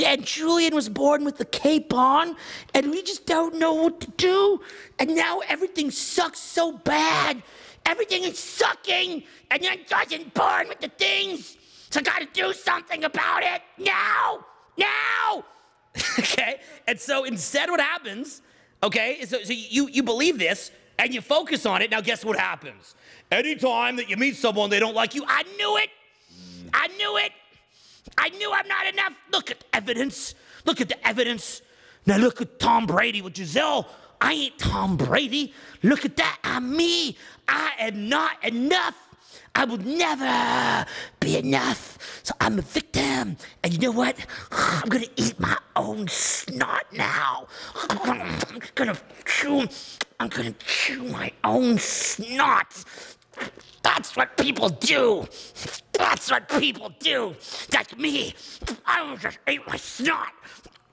and Julien was born with the cape on, and we just don't know what to do. And now everything sucks so bad. Everything is sucking, and then Justin's born with the things. So I gotta do something about it now, now. okay, and so instead, what happens? Okay, so, so you you believe this and you focus on it. Now, guess what happens? Anytime that you meet someone they don't like you, I knew it. I knew it. I knew I'm not enough. Look at the evidence. Look at the evidence. Now look at Tom Brady with Gisele. I ain't Tom Brady. Look at that. I'm me. I am not enough. I will never be enough. So I'm a victim. And you know what? I'm gonna eat my own snot now. I'm gonna, gonna chew. I'm gonna chew my own snot. That's what people do. That's what people do. That's me. I will just eat my snot.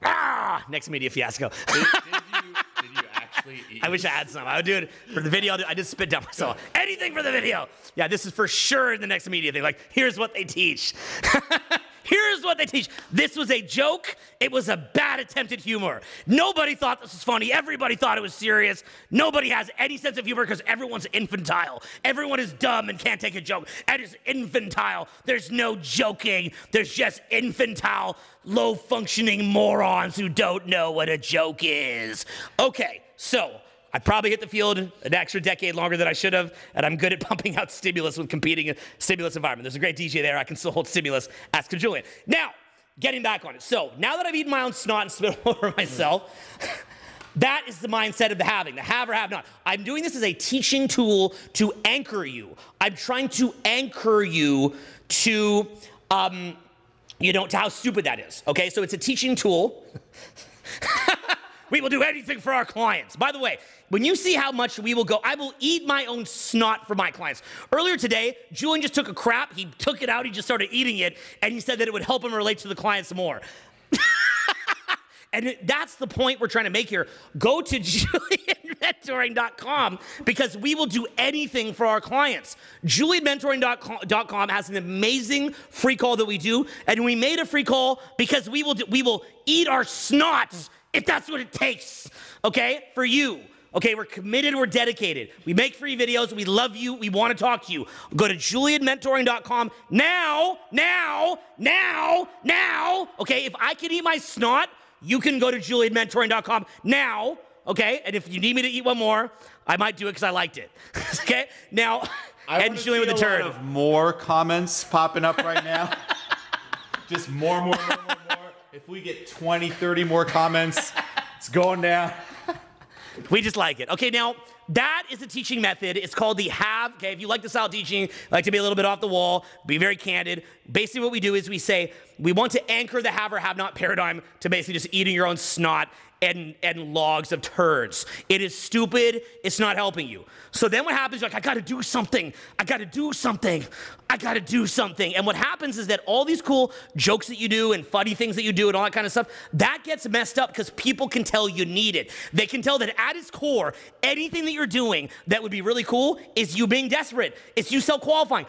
Ah, next media fiasco. Did, did you, did you actually eat I wish I had some. I would do it for the video. I just spit down myself. Anything for the video. Yeah, this is for sure in the next media thing. Like, here's what they teach. here's what they teach. This was a joke. It was a bad attempt at humor. Nobody thought this was funny. Everybody thought it was serious. Nobody has any sense of humor because everyone's infantile. Everyone is dumb and can't take a joke. And it's infantile. There's no joking. There's just infantile, low functioning morons who don't know what a joke is. Okay, so. I probably hit the field an extra decade longer than I should have, and I'm good at pumping out stimulus with competing stimulus environment. There's a great DJ there. I can still hold stimulus. Ask Julien. Now, getting back on it. So now that I've eaten my own snot and spit over myself, that is the mindset of the having, the have or have not. I'm doing this as a teaching tool to anchor you. I'm trying to anchor you to, um, you know, to how stupid that is. Okay, so it's a teaching tool. We will do anything for our clients. By the way, when you see how much we will go, I will eat my own snot for my clients. Earlier today, Julien just took a crap, he took it out, he just started eating it, and he said that it would help him relate to the clients more. And that's the point we're trying to make here. Go to julienmentoring.com because we will do anything for our clients. Julienmentoring.com has an amazing free call that we do, and we made a free call because we will do, we will eat our snots if that's what it takes. Okay, for you. Okay, we're committed, we're dedicated. We make free videos, we love you, we want to talk to you. Go to julienmentoring.com now, now, now, now. Okay, if I can eat my snot, you can go to julienmentoring.com now. Okay, and if you need me to eat one more, I might do it because I liked it. okay, now, I and wanna Julien with the a turd. of more comments popping up right now. Just more, more, more, more, more. If we get 20, 30 more comments, it's going down. We just like it. Okay, now that is a teaching method. It's called the have. Okay, if you like the style of teaching, like to be a little bit off the wall, be very candid. Basically, what we do is we say we want to anchor the have or have not paradigm to basically just eating your own snot and, and logs of turds. It is stupid. It's not helping you. So then what happens? Like, I got to do something. I got to do something. I got to do something. And what happens is that all these cool jokes that you do and funny things that you do and all that kind of stuff, that gets messed up because people can tell you need it. They can tell that at its core, anything that you're doing that would be really cool is you being desperate. It's you self-qualifying.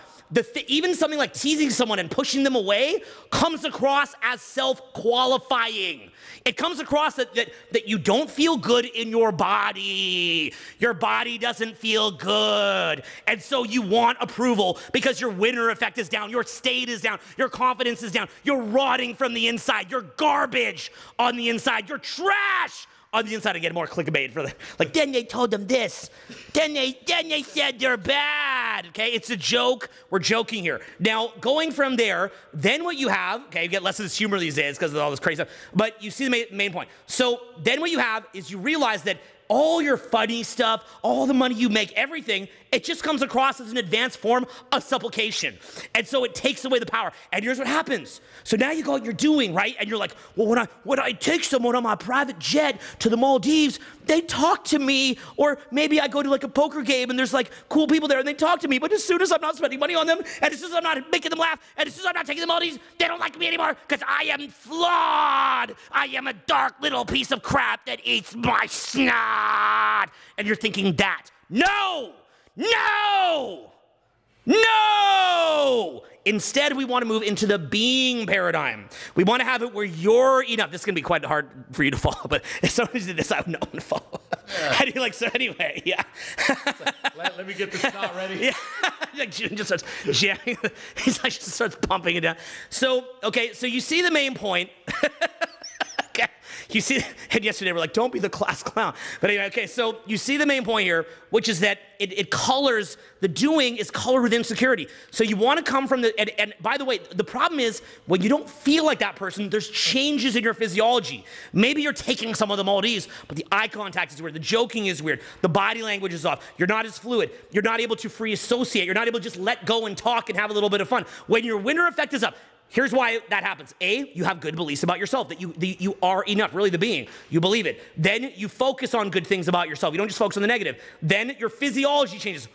Even something like teasing someone and pushing them away comes across as self-qualifying. It comes across that, that, that you don't feel good in your body. Your body doesn't feel good. And so you want approval because your winner effect is down, your state is down, your confidence is down, you're rotting from the inside, you're garbage on the inside, you're trash on the inside. I get more clickbait for the like. Then they told them this. Then they then they said they're bad. Okay, it's a joke. We're joking here. Now going from there, then what you have. Okay, you get less of this humor these days because of all this crazy stuff. But you see the main, main point. So then what you have is you realize that all your funny stuff, all the money you make, everything, it just comes across as an advanced form of supplication. And so it takes away the power. And here's what happens. So now you go what you're doing, right? And you're like, well, when I when I take someone on my private jet to the Maldives, they talk to me. Or maybe I go to like a poker game and there's like cool people there and they talk to me. But as soon as I'm not spending money on them, and as soon as I'm not making them laugh, and as soon as I'm not taking them the Maldives, they don't like me anymore because I am flawed. I am a dark little piece of crap that eats my snot. And you're thinking that. No! No! No! Instead, we want to move into the being paradigm. We want to have it where you're enough. This is going to be quite hard for you to follow, but if somebody did this, I would know to follow. Yeah. and like, so anyway, yeah. like, let, let, me get the snot ready. yeah. like June just starts jamming. He's like, just starts pumping it down. So, okay, so you see the main point. You see, and yesterday we're like, don't be the class clown. But anyway, okay, so you see the main point here, which is that it, it colors, the doing is colored with insecurity. So you want to come from the, and, and by the way, the problem is when you don't feel like that person, there's changes in your physiology. Maybe you're taking some of the Maldives, but the eye contact is weird, the joking is weird, the body language is off, you're not as fluid, you're not able to free associate, you're not able to just let go and talk and have a little bit of fun. When your winner effect is up, Here's why that happens. A, you have good beliefs about yourself, that you, you are enough, really the being. You believe it. Then you focus on good things about yourself. You don't just focus on the negative. Then your physiology changes.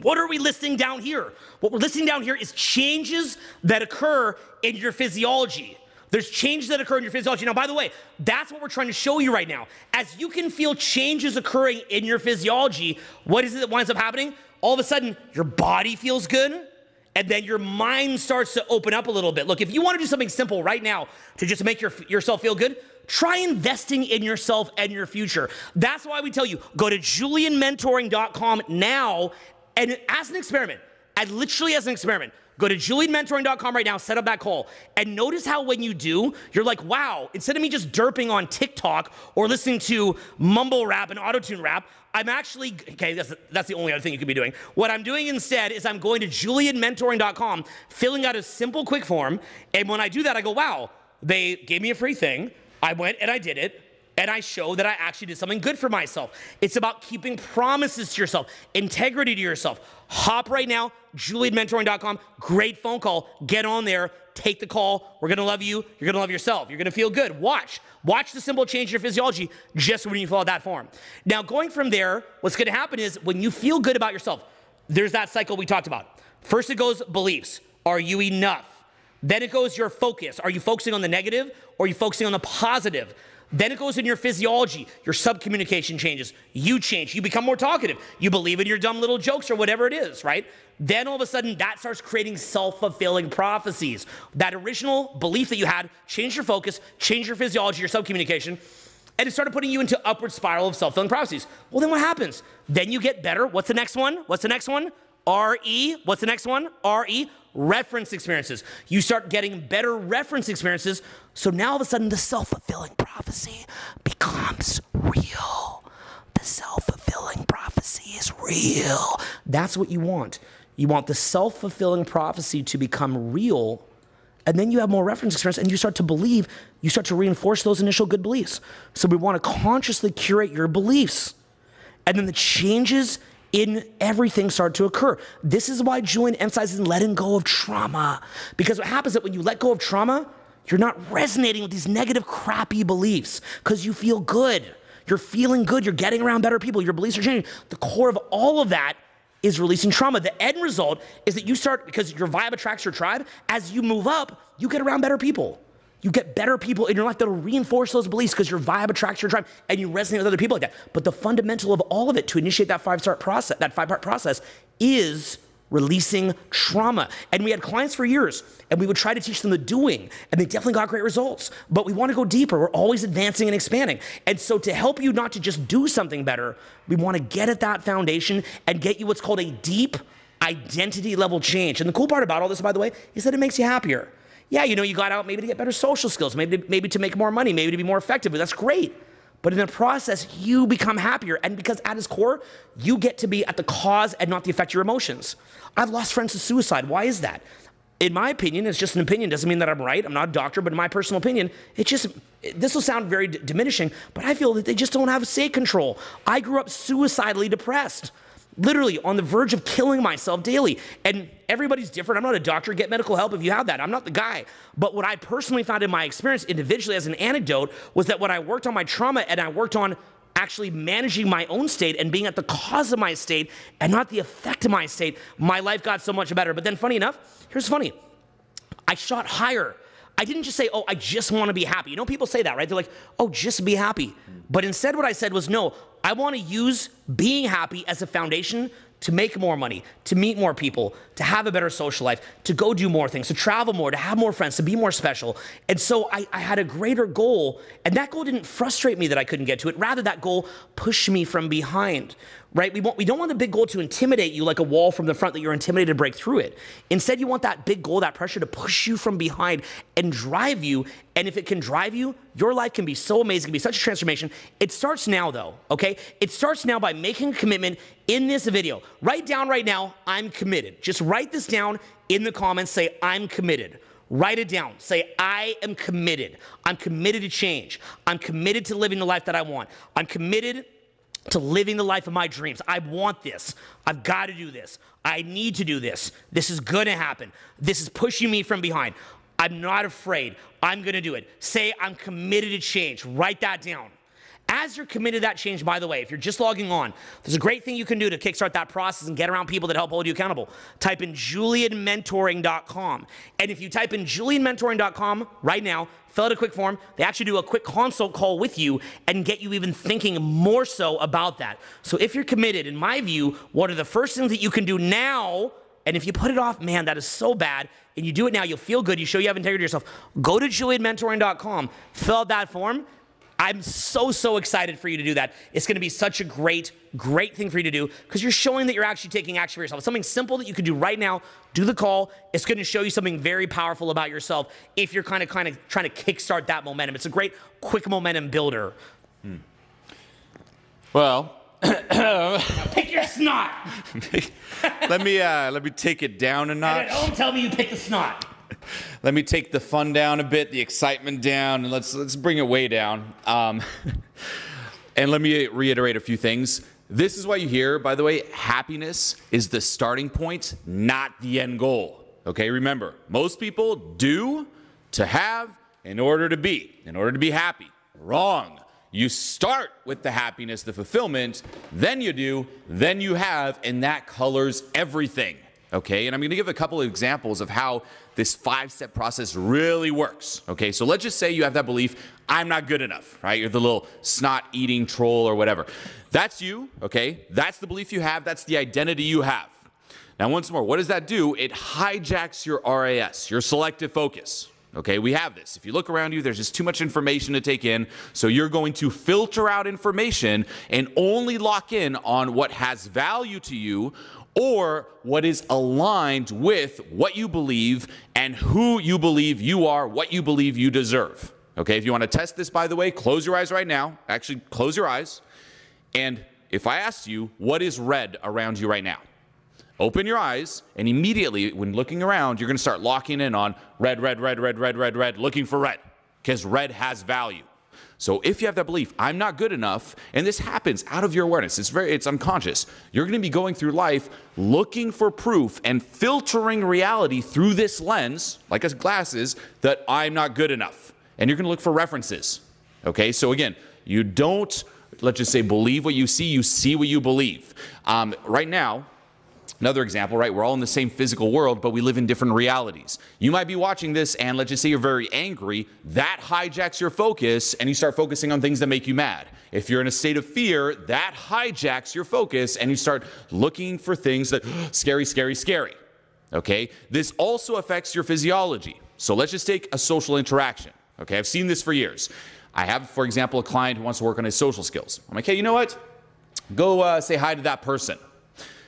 What are we listing down here? What we're listing down here is changes that occur in your physiology. There's changes that occur in your physiology. Now, by the way, that's what we're trying to show you right now. As you can feel changes occurring in your physiology, what is it that winds up happening? All of a sudden, your body feels good and then your mind starts to open up a little bit. Look, if you want to do something simple right now to just make your, yourself feel good, try investing in yourself and your future. That's why we tell you go to julienmentoring.com now and as an experiment, and literally as an experiment, Go to julienmentoring.com right now, set up that call, and notice how when you do, you're like, wow, instead of me just derping on TikTok or listening to mumble rap and autotune rap, I'm actually, okay, that's, that's the only other thing you could be doing. What I'm doing instead is I'm going to julienmentoring.com, filling out a simple quick form, and when I do that, I go, wow, they gave me a free thing. I went and I did it and I show that I actually did something good for myself. It's about keeping promises to yourself, integrity to yourself. Hop right now, julienmentoring.com. Great phone call. Get on there, take the call. We're gonna love you. You're gonna love yourself. You're gonna feel good. Watch. Watch the simple change your physiology just when you fill out that form. Now, going from there, what's gonna happen is when you feel good about yourself, there's that cycle we talked about. First, it goes beliefs. Are you enough? Then it goes your focus. Are you focusing on the negative or are you focusing on the positive? Then it goes in your physiology. Your subcommunication changes. You change. You become more talkative. You believe in your dumb little jokes or whatever it is, right? Then all of a sudden, that starts creating self fulfilling prophecies. That original belief that you had changed your focus, changed your physiology, your subcommunication, and it started putting you into upward spiral of self fulfilling prophecies. Well, then what happens? Then you get better. What's the next one? What's the next one? RE. What's the next one? RE reference experiences. You start getting better reference experiences. So now all of a sudden, the self fulfilling prophecy becomes real. The self fulfilling prophecy is real. That's what you want. You want the self fulfilling prophecy to become real. And then you have more reference experience and you start to believe, you start to reinforce those initial good beliefs. So we want to consciously curate your beliefs. And then the changes in everything start to occur. This is why Julien emphasizes letting go of trauma. Because what happens is that when you let go of trauma, you're not resonating with these negative, crappy beliefs because you feel good. You're feeling good. You're getting around better people. Your beliefs are changing. The core of all of that is releasing trauma. The end result is that you start, because your vibe attracts your tribe, as you move up, you get around better people. You get better people in your life that'll reinforce those beliefs because your vibe attracts your tribe and you resonate with other people like that. But the fundamental of all of it to initiate that five start process, that five part process, is releasing trauma. And we had clients for years and we would try to teach them the doing and they definitely got great results. But we want to go deeper. We're always advancing and expanding. And so to help you not to just do something better, we want to get at that foundation and get you what's called a deep identity level change. And the cool part about all this, by the way, is that it makes you happier. Yeah, you know, you got out maybe to get better social skills, maybe maybe to make more money, maybe to be more effective. That's great. But in the process, you become happier. And because at its core, you get to be at the cause and not the effect of your emotions. I've lost friends to suicide. Why is that? In my opinion, it's just an opinion. Doesn't mean that I'm right. I'm not a doctor, but in my personal opinion, it just, this will sound very diminishing, but I feel that they just don't have say control. I grew up suicidally depressed literally on the verge of killing myself daily. And everybody's different. I'm not a doctor. Get medical help if you have that. I'm not the guy. But what I personally found in my experience individually as an anecdote was that when I worked on my trauma and I worked on actually managing my own state and being at the cause of my state and not the effect of my state, my life got so much better. But then, funny enough, here's funny I shot higher. I didn't just say, oh, I just want to be happy. You know, people say that, right? They're like, oh, just be happy. But instead, what I said was, no, I want to use being happy as a foundation to make more money, to meet more people, to have a better social life, to go do more things, to travel more, to have more friends, to be more special. And so I, I, had a greater goal, and that goal didn't frustrate me that I couldn't get to it. Rather, that goal pushed me from behind, right? We, want, we don't want the big goal to intimidate you like a wall from the front that you're intimidated to break through it. Instead, you want that big goal, that pressure to push you from behind and drive you. And if it can drive you, your life can be so amazing, it can be such a transformation. It starts now, though, okay? It starts now by making a commitment in this video. Write down right now, I'm committed. Just write this down in the comments, say, I'm committed. Write it down. Say, I am committed. I'm committed to change. I'm committed to living the life that I want. I'm committed to living the life of my dreams. I want this. I've got to do this. I need to do this. This is going to happen. This is pushing me from behind. I'm not afraid. I'm going to do it. Say, I'm committed to change. Write that down. As you're committed to that change, by the way, if you're just logging on, there's a great thing you can do to kickstart that process and get around people that help hold you accountable. Type in julienmentoring.com. And if you type in julienmentoring.com right now, fill out a quick form. They actually do a quick consult call with you and get you even thinking more so about that. So if you're committed, in my view, what are the first things that you can do now? And if you put it off, man, that is so bad. And you do it now, you'll feel good. You show you have integrity yourself. Go to julienmentoring.com, fill out that form I'm so, so excited for you to do that. It's going to be such a great, great thing for you to do because you're showing that you're actually taking action for yourself. It's something simple that you can do right now. Do the call. It's going to show you something very powerful about yourself if you're kind of, kind of trying to kickstart that momentum. It's a great, quick momentum builder. Hmm. Well, pick your snot. let me uh, let me take it down a notch. don't tell me you picked the snot. Let me take the fun down a bit, the excitement down, and let's let's bring it way down. Um, and let me reiterate a few things. This is why you hear, by the way, happiness is the starting point, not the end goal. Okay, remember, most people do to have in order to be, in order to be happy. Wrong. You start with the happiness, the fulfillment, then you do, then you have, and that colors everything. Okay, and I'm gonna give a couple of examples of how this five step process really works. Okay, so let's just say you have that belief, I'm not good enough, right? You're the little snot eating troll or whatever. That's you, okay? That's the belief you have, that's the identity you have. Now, once more, what does that do? It hijacks your RAS, your selective focus. Okay, we have this. If you look around you, there's just too much information to take in. So you're going to filter out information and only lock in on what has value to you or what is aligned with what you believe and who you believe you are, what you believe you deserve. Okay, if you want to test this, by the way, close your eyes right now. Actually, close your eyes. And if I asked you, what is red around you right now? Open your eyes, and immediately, when looking around, you're going to start locking in on red, red, red, red, red, red, red, looking for red, because red has value. So if you have that belief, I'm not good enough, and this happens out of your awareness, it's very it's unconscious. You're going to be going through life looking for proof and filtering reality through this lens, like as glasses, that I'm not good enough. And you're going to look for references. Okay? So again, you don't let's just say believe what you see, you see what you believe. Um, right now, Another example, right? We're all in the same physical world, but we live in different realities. You might be watching this, and let's just say you're very angry. That hijacks your focus, and you start focusing on things that make you mad. If you're in a state of fear, that hijacks your focus, and you start looking for things that scary, scary, scary. Okay? This also affects your physiology. So let's just take a social interaction. Okay? I've seen this for years. I have, for example, a client who wants to work on his social skills. I'm like, hey, you know what? Go uh, say hi to that person.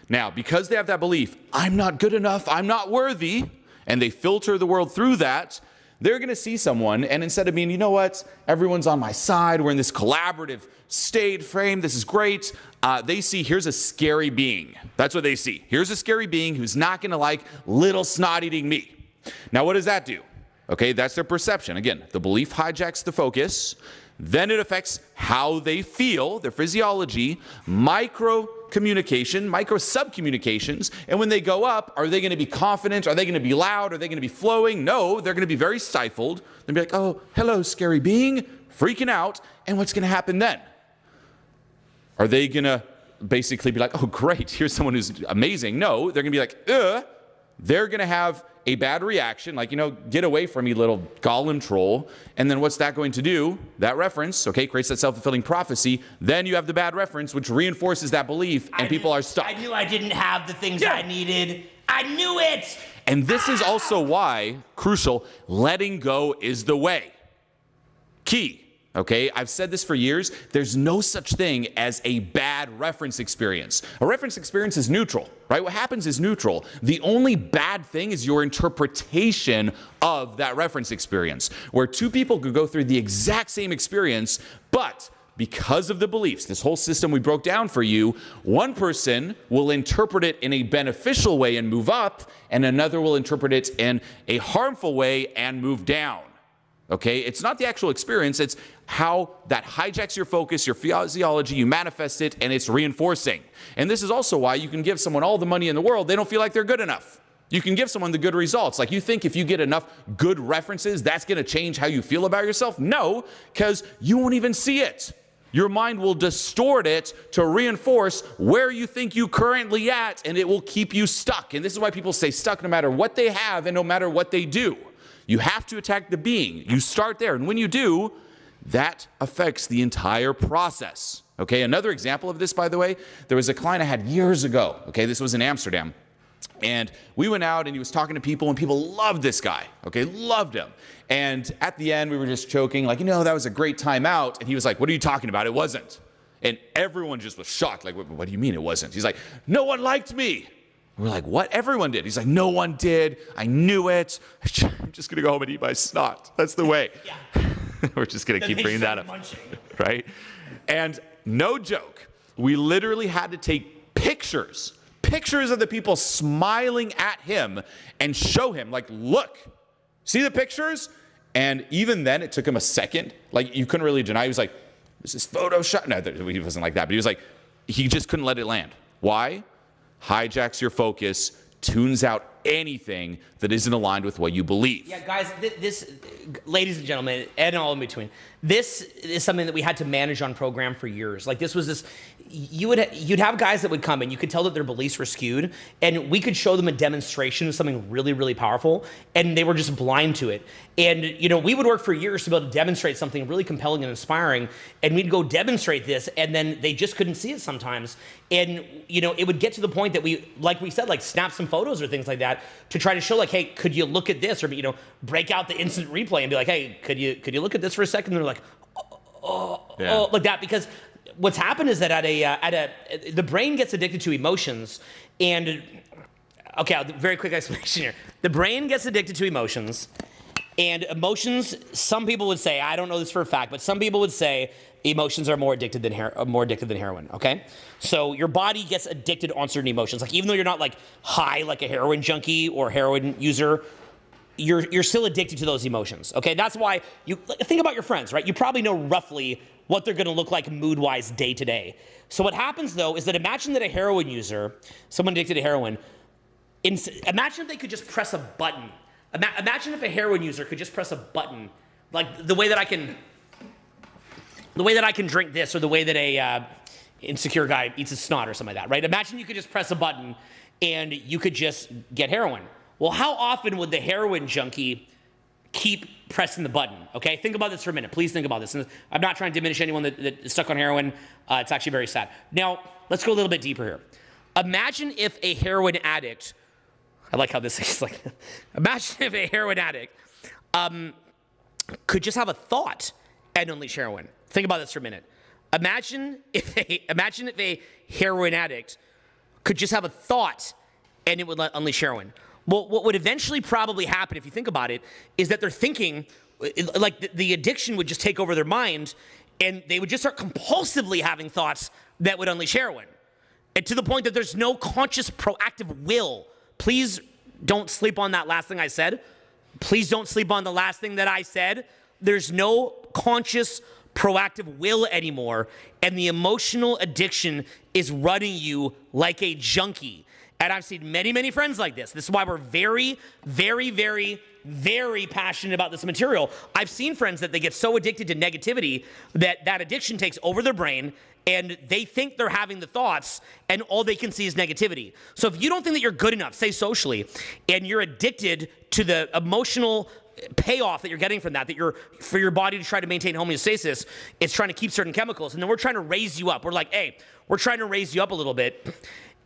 Now, because they have that belief, I'm not good enough, I'm not worthy, and they filter the world through that, they're going to see someone, and instead of being, you know what, everyone's on my side, we're in this collaborative state frame, this is great, uh, they see here's a scary being. That's what they see. Here's a scary being who's not going to like little snot eating me. Now, what does that do? Okay, that's their perception. Again, the belief hijacks the focus. Then it affects how they feel, their physiology, micro communication, micro subcommunications. And when they go up, are they going to be confident? Are they going to be loud? Are they going to be flowing? No, they're going to be very stifled. They'll be like, oh, hello, scary being, freaking out. And what's going to happen then? Are they going to basically be like, oh, great, here's someone who's amazing? No, they're going to be like, uh, they're going to have a bad reaction, like, you know, get away from me, little golem troll. And then what's that going to do? That reference, okay, creates that self fulfilling prophecy. Then you have the bad reference, which reinforces that belief, and I people knew- are stuck. I knew I didn't have the things Yeah. I needed. I knew it. And this is also why, crucial, letting go is the way. Key. Okay, I've said this for years. There's no such thing as a bad reference experience. A reference experience is neutral, right? What happens is neutral. The only bad thing is your interpretation of that reference experience, where two people could go through the exact same experience, but because of the beliefs, this whole system we broke down for you, one person will interpret it in a beneficial way and move up, and another will interpret it in a harmful way and move down. Okay? It's not the actual experience, it's how that hijacks your focus, your physiology, you manifest it, and it's reinforcing. And this is also why you can give someone all the money in the world, they don't feel like they're good enough. You can give someone the good results. Like you think if you get enough good references, that's gonna change how you feel about yourself? No, because you won't even see it. Your mind will distort it to reinforce where you think you currently at, and it will keep you stuck. And this is why people stay stuck no matter what they have and no matter what they do. You have to attack the being. You start there. And when you do, that affects the entire process. Okay, another example of this, by the way, there was a client I had years ago. Okay, this was in Amsterdam. And we went out and he was talking to people, and people loved this guy. Okay, loved him. And at the end, we were just joking, like, you know, that was a great time out. And he was like, What are you talking about? It wasn't. And everyone just was shocked. Like, what do you mean it wasn't? He's like, No one liked me. We're like, What? Everyone did. He's like, No one did. I knew it. I'm just going to go home and eat my snot. That's the way. we're just going to keep bringing that up munching. right? And no joke, we literally had to take pictures, pictures of the people smiling at him and show him, like, look, see the pictures? And even then, it took him a second. Like, you couldn't really deny. He was like, this is Photoshop. No, he wasn't like that, but he was like, he just couldn't let it land. Why? Hijacks your focus, tunes out anything that isn't aligned with what you believe. Yeah, guys, th- this, ladies and gentlemen, and all in between, this is something that we had to manage on program for years. Like this was this, you would you'd have guys that would come and you could tell that their beliefs were skewed, and we could show them a demonstration of something really really powerful, and they were just blind to it. And you know, we would work for years to be able to demonstrate something really compelling and inspiring, and we'd go demonstrate this, and then they just couldn't see it sometimes. And you know, it would get to the point that we, like we said, like snap some photos or things like that to try to show, like, hey, could you look at this, or you know, break out the instant replay and be like, hey, could you could you look at this for a second? And they're like, oh, oh, Yeah. oh, like that because what's happened is that at a uh, at a the brain gets addicted to emotions and okay very quick explanation here the brain gets addicted to emotions and emotions some people would say i don't know this for a fact but some people would say emotions are more addicted than her- uh, more addicted than heroin okay so your body gets addicted on certain emotions like even though you're not like high like a heroin junkie or heroin user you're you're still addicted to those emotions. Okay, that's why you think about your friends, right? You probably know roughly what they're going to look like mood-wise day to day. So what happens though is that imagine that a heroin user, someone addicted to heroin, in, imagine if they could just press a button. Ima- imagine if a heroin user could just press a button, like the way that I can, the way that I can drink this, or the way that a uh, insecure guy eats a snot, or something like that, right? Imagine you could just press a button and you could just get heroin. Well, how often would the heroin junkie keep pressing the button? Okay, think about this for a minute. Please think about this. And I'm not trying to diminish anyone that, that is stuck on heroin. Uh, it's actually very sad. Now, let's go a little bit deeper here. Imagine if a heroin addict, I like how this is like, imagine if a heroin addict um, could just have a thought and unleash heroin. Think about this for a minute. Imagine if a, imagine if a heroin addict could just have a thought and it would unleash heroin. Well, what would eventually probably happen, if you think about it, is that they're thinking, like the, addiction would just take over their mind, and they would just start compulsively having thoughts that would unleash heroin. And to the point that there's no conscious, proactive will. Please don't sleep on that last thing I said. Please don't sleep on the last thing that I said. There's no conscious, proactive will anymore, and the emotional addiction is running you like a junkie. And I've seen many, many friends like this. This is why we're very, very, very, very passionate about this material. I've seen friends that they get so addicted to negativity that that addiction takes over their brain and they think they're having the thoughts and all they can see is negativity. So if you don't think that you're good enough, say socially, and you're addicted to the emotional payoff that you're getting from that, that you're for your body to try to maintain homeostasis, it's trying to keep certain chemicals. And then we're trying to raise you up. We're like, hey, we're trying to raise you up a little bit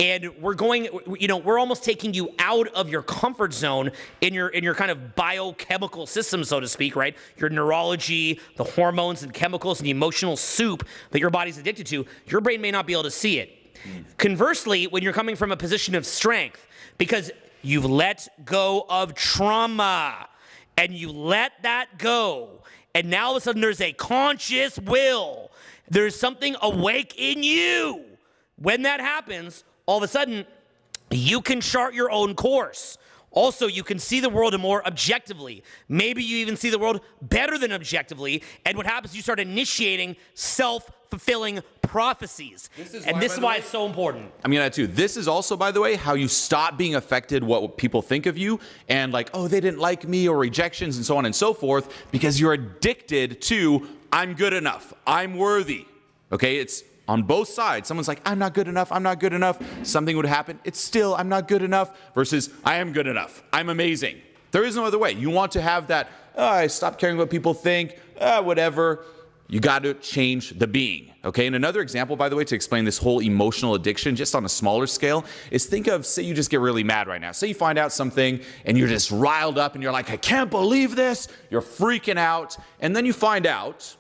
and we're going you know we're almost taking you out of your comfort zone in your in your kind of biochemical system so to speak right? Your neurology the hormones and chemicals and the emotional soup that your body's addicted to your brain may not be able to see it. Conversely when you're coming from a position of strength because you've let go of trauma and you let that go and now all of a sudden there's a conscious will there's something awake in you. When that happens all of a sudden, you can chart your own course. Also, you can see the world more objectively. Maybe you even see the world better than objectively. And what happens, you start initiating self fulfilling prophecies. This and why, this is why way, it's so important. I'm gonna add too. This is also, by the way, how you stop being affected what people think of you and like, oh, they didn't like me or rejections and so on and so forth because you're addicted to I'm good enough, I'm worthy. Okay, it's on both sides. Someone's like, I'm not good enough, I'm not good enough. Something would happen. It's still, I'm not good enough, versus, I am good enough, I'm amazing. There is no other way. You want to have that, oh, I stop caring what people think, uh, whatever. You got to change the being. Okay. And another example, by the way, to explain this whole emotional addiction, just on a smaller scale, is think of, say, you just get really mad right now. Say you find out something and you're just riled up and you're like, I can't believe this. You're freaking out. And then you find out,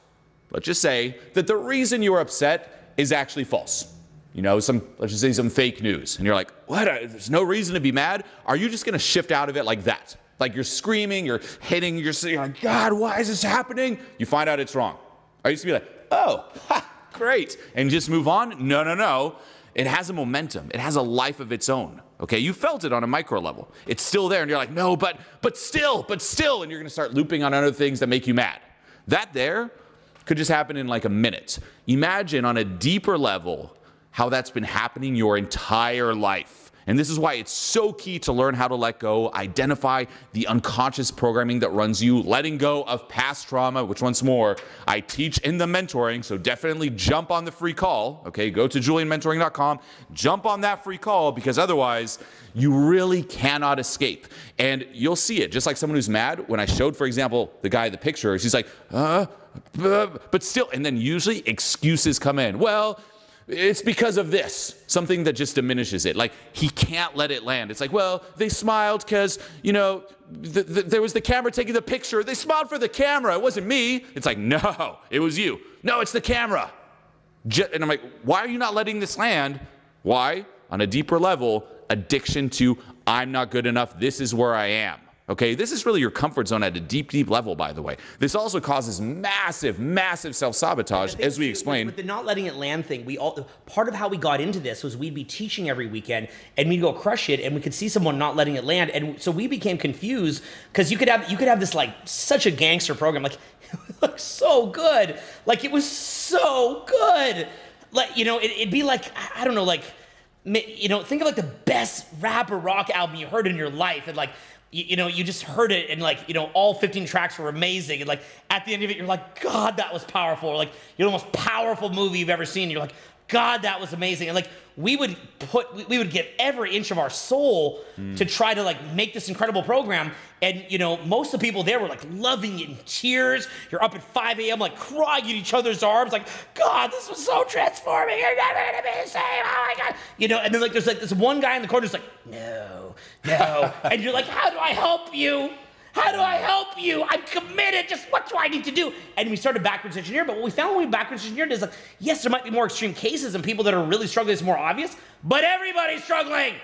let's just say, that the reason you were upset is actually false. You know, some, let's just say some fake news. And you're like, what? Uh, there's no reason to be mad. Are you just going to shift out of it like that? Like you're screaming, you're hitting, you're saying, oh like, God, why is this happening? You find out it's wrong. I used to be like, oh, ha, great, and just move on? No, no, no. It has a momentum. It has a life of its own. Okay, you felt it on a micro level. It's still there, and you're like, no, but but still, but still, and you're gonna start looping on other things that make you mad. That there could just happen in like a minute. Imagine on a deeper level how that's been happening your entire life. And this is why it's so key to learn how to let go, identify the unconscious programming that runs you, letting go of past trauma, which once more, I teach in the mentoring. So definitely jump on the free call. Okay, go to julienmentoring.com, jump on that free call because otherwise you really cannot escape. And you'll see it, just like someone who's mad. When I showed, for example, the guy the picture, he's like, uh, but still, and then usually excuses come in. Well, it's because of this, something that just diminishes it. Like he can't let it land. It's like, well, they smiled because, you know, th- th- there was the camera taking the picture. They smiled for the camera. It wasn't me. It's like, no, it was you. No, it's the camera. and I'm like, why are you not letting this land? Why? On a deeper level, addiction to, I'm not good enough. This is where I am. Okay, this is really your comfort zone at a deep, deep level, by the way. This also causes massive, massive self sabotage, as we explained. With the not letting it land thing, we all part of how we got into this was we'd be teaching every weekend and we'd go crush it, and we could see someone not letting it land, and so we became confused because you could have you could have this like such a gangster program, like it looks so good, like it was so good, like you know, it, it'd be like I don't know, like you know, think of like the best rapper rock album you heard in your life, and like you, you, know, you just heard it and like, you know, all 15 tracks were amazing. And like at the end of it, you're like, God, that was powerful. Or like, you're the most powerful movie you've ever seen. You're like, God, that was amazing. And like we would put, we would give every inch of our soul mm. to try to like make this incredible program. And you know, most of the people there were like loving it in tears. You're up at 5 a.m. like crying in each other's arms, like, God, this was so transforming. You're never gonna be the same. Oh my God. You know, and then like there's like this one guy in the corner who's like, no, no. and you're like, how do I help you? How do I help you? I'm committed. Just what do I need to do? And we started backwards engineer. But what we found when we backwards engineered is like, yes, there might be more extreme cases and people that are really struggling is more obvious, but everybody's struggling.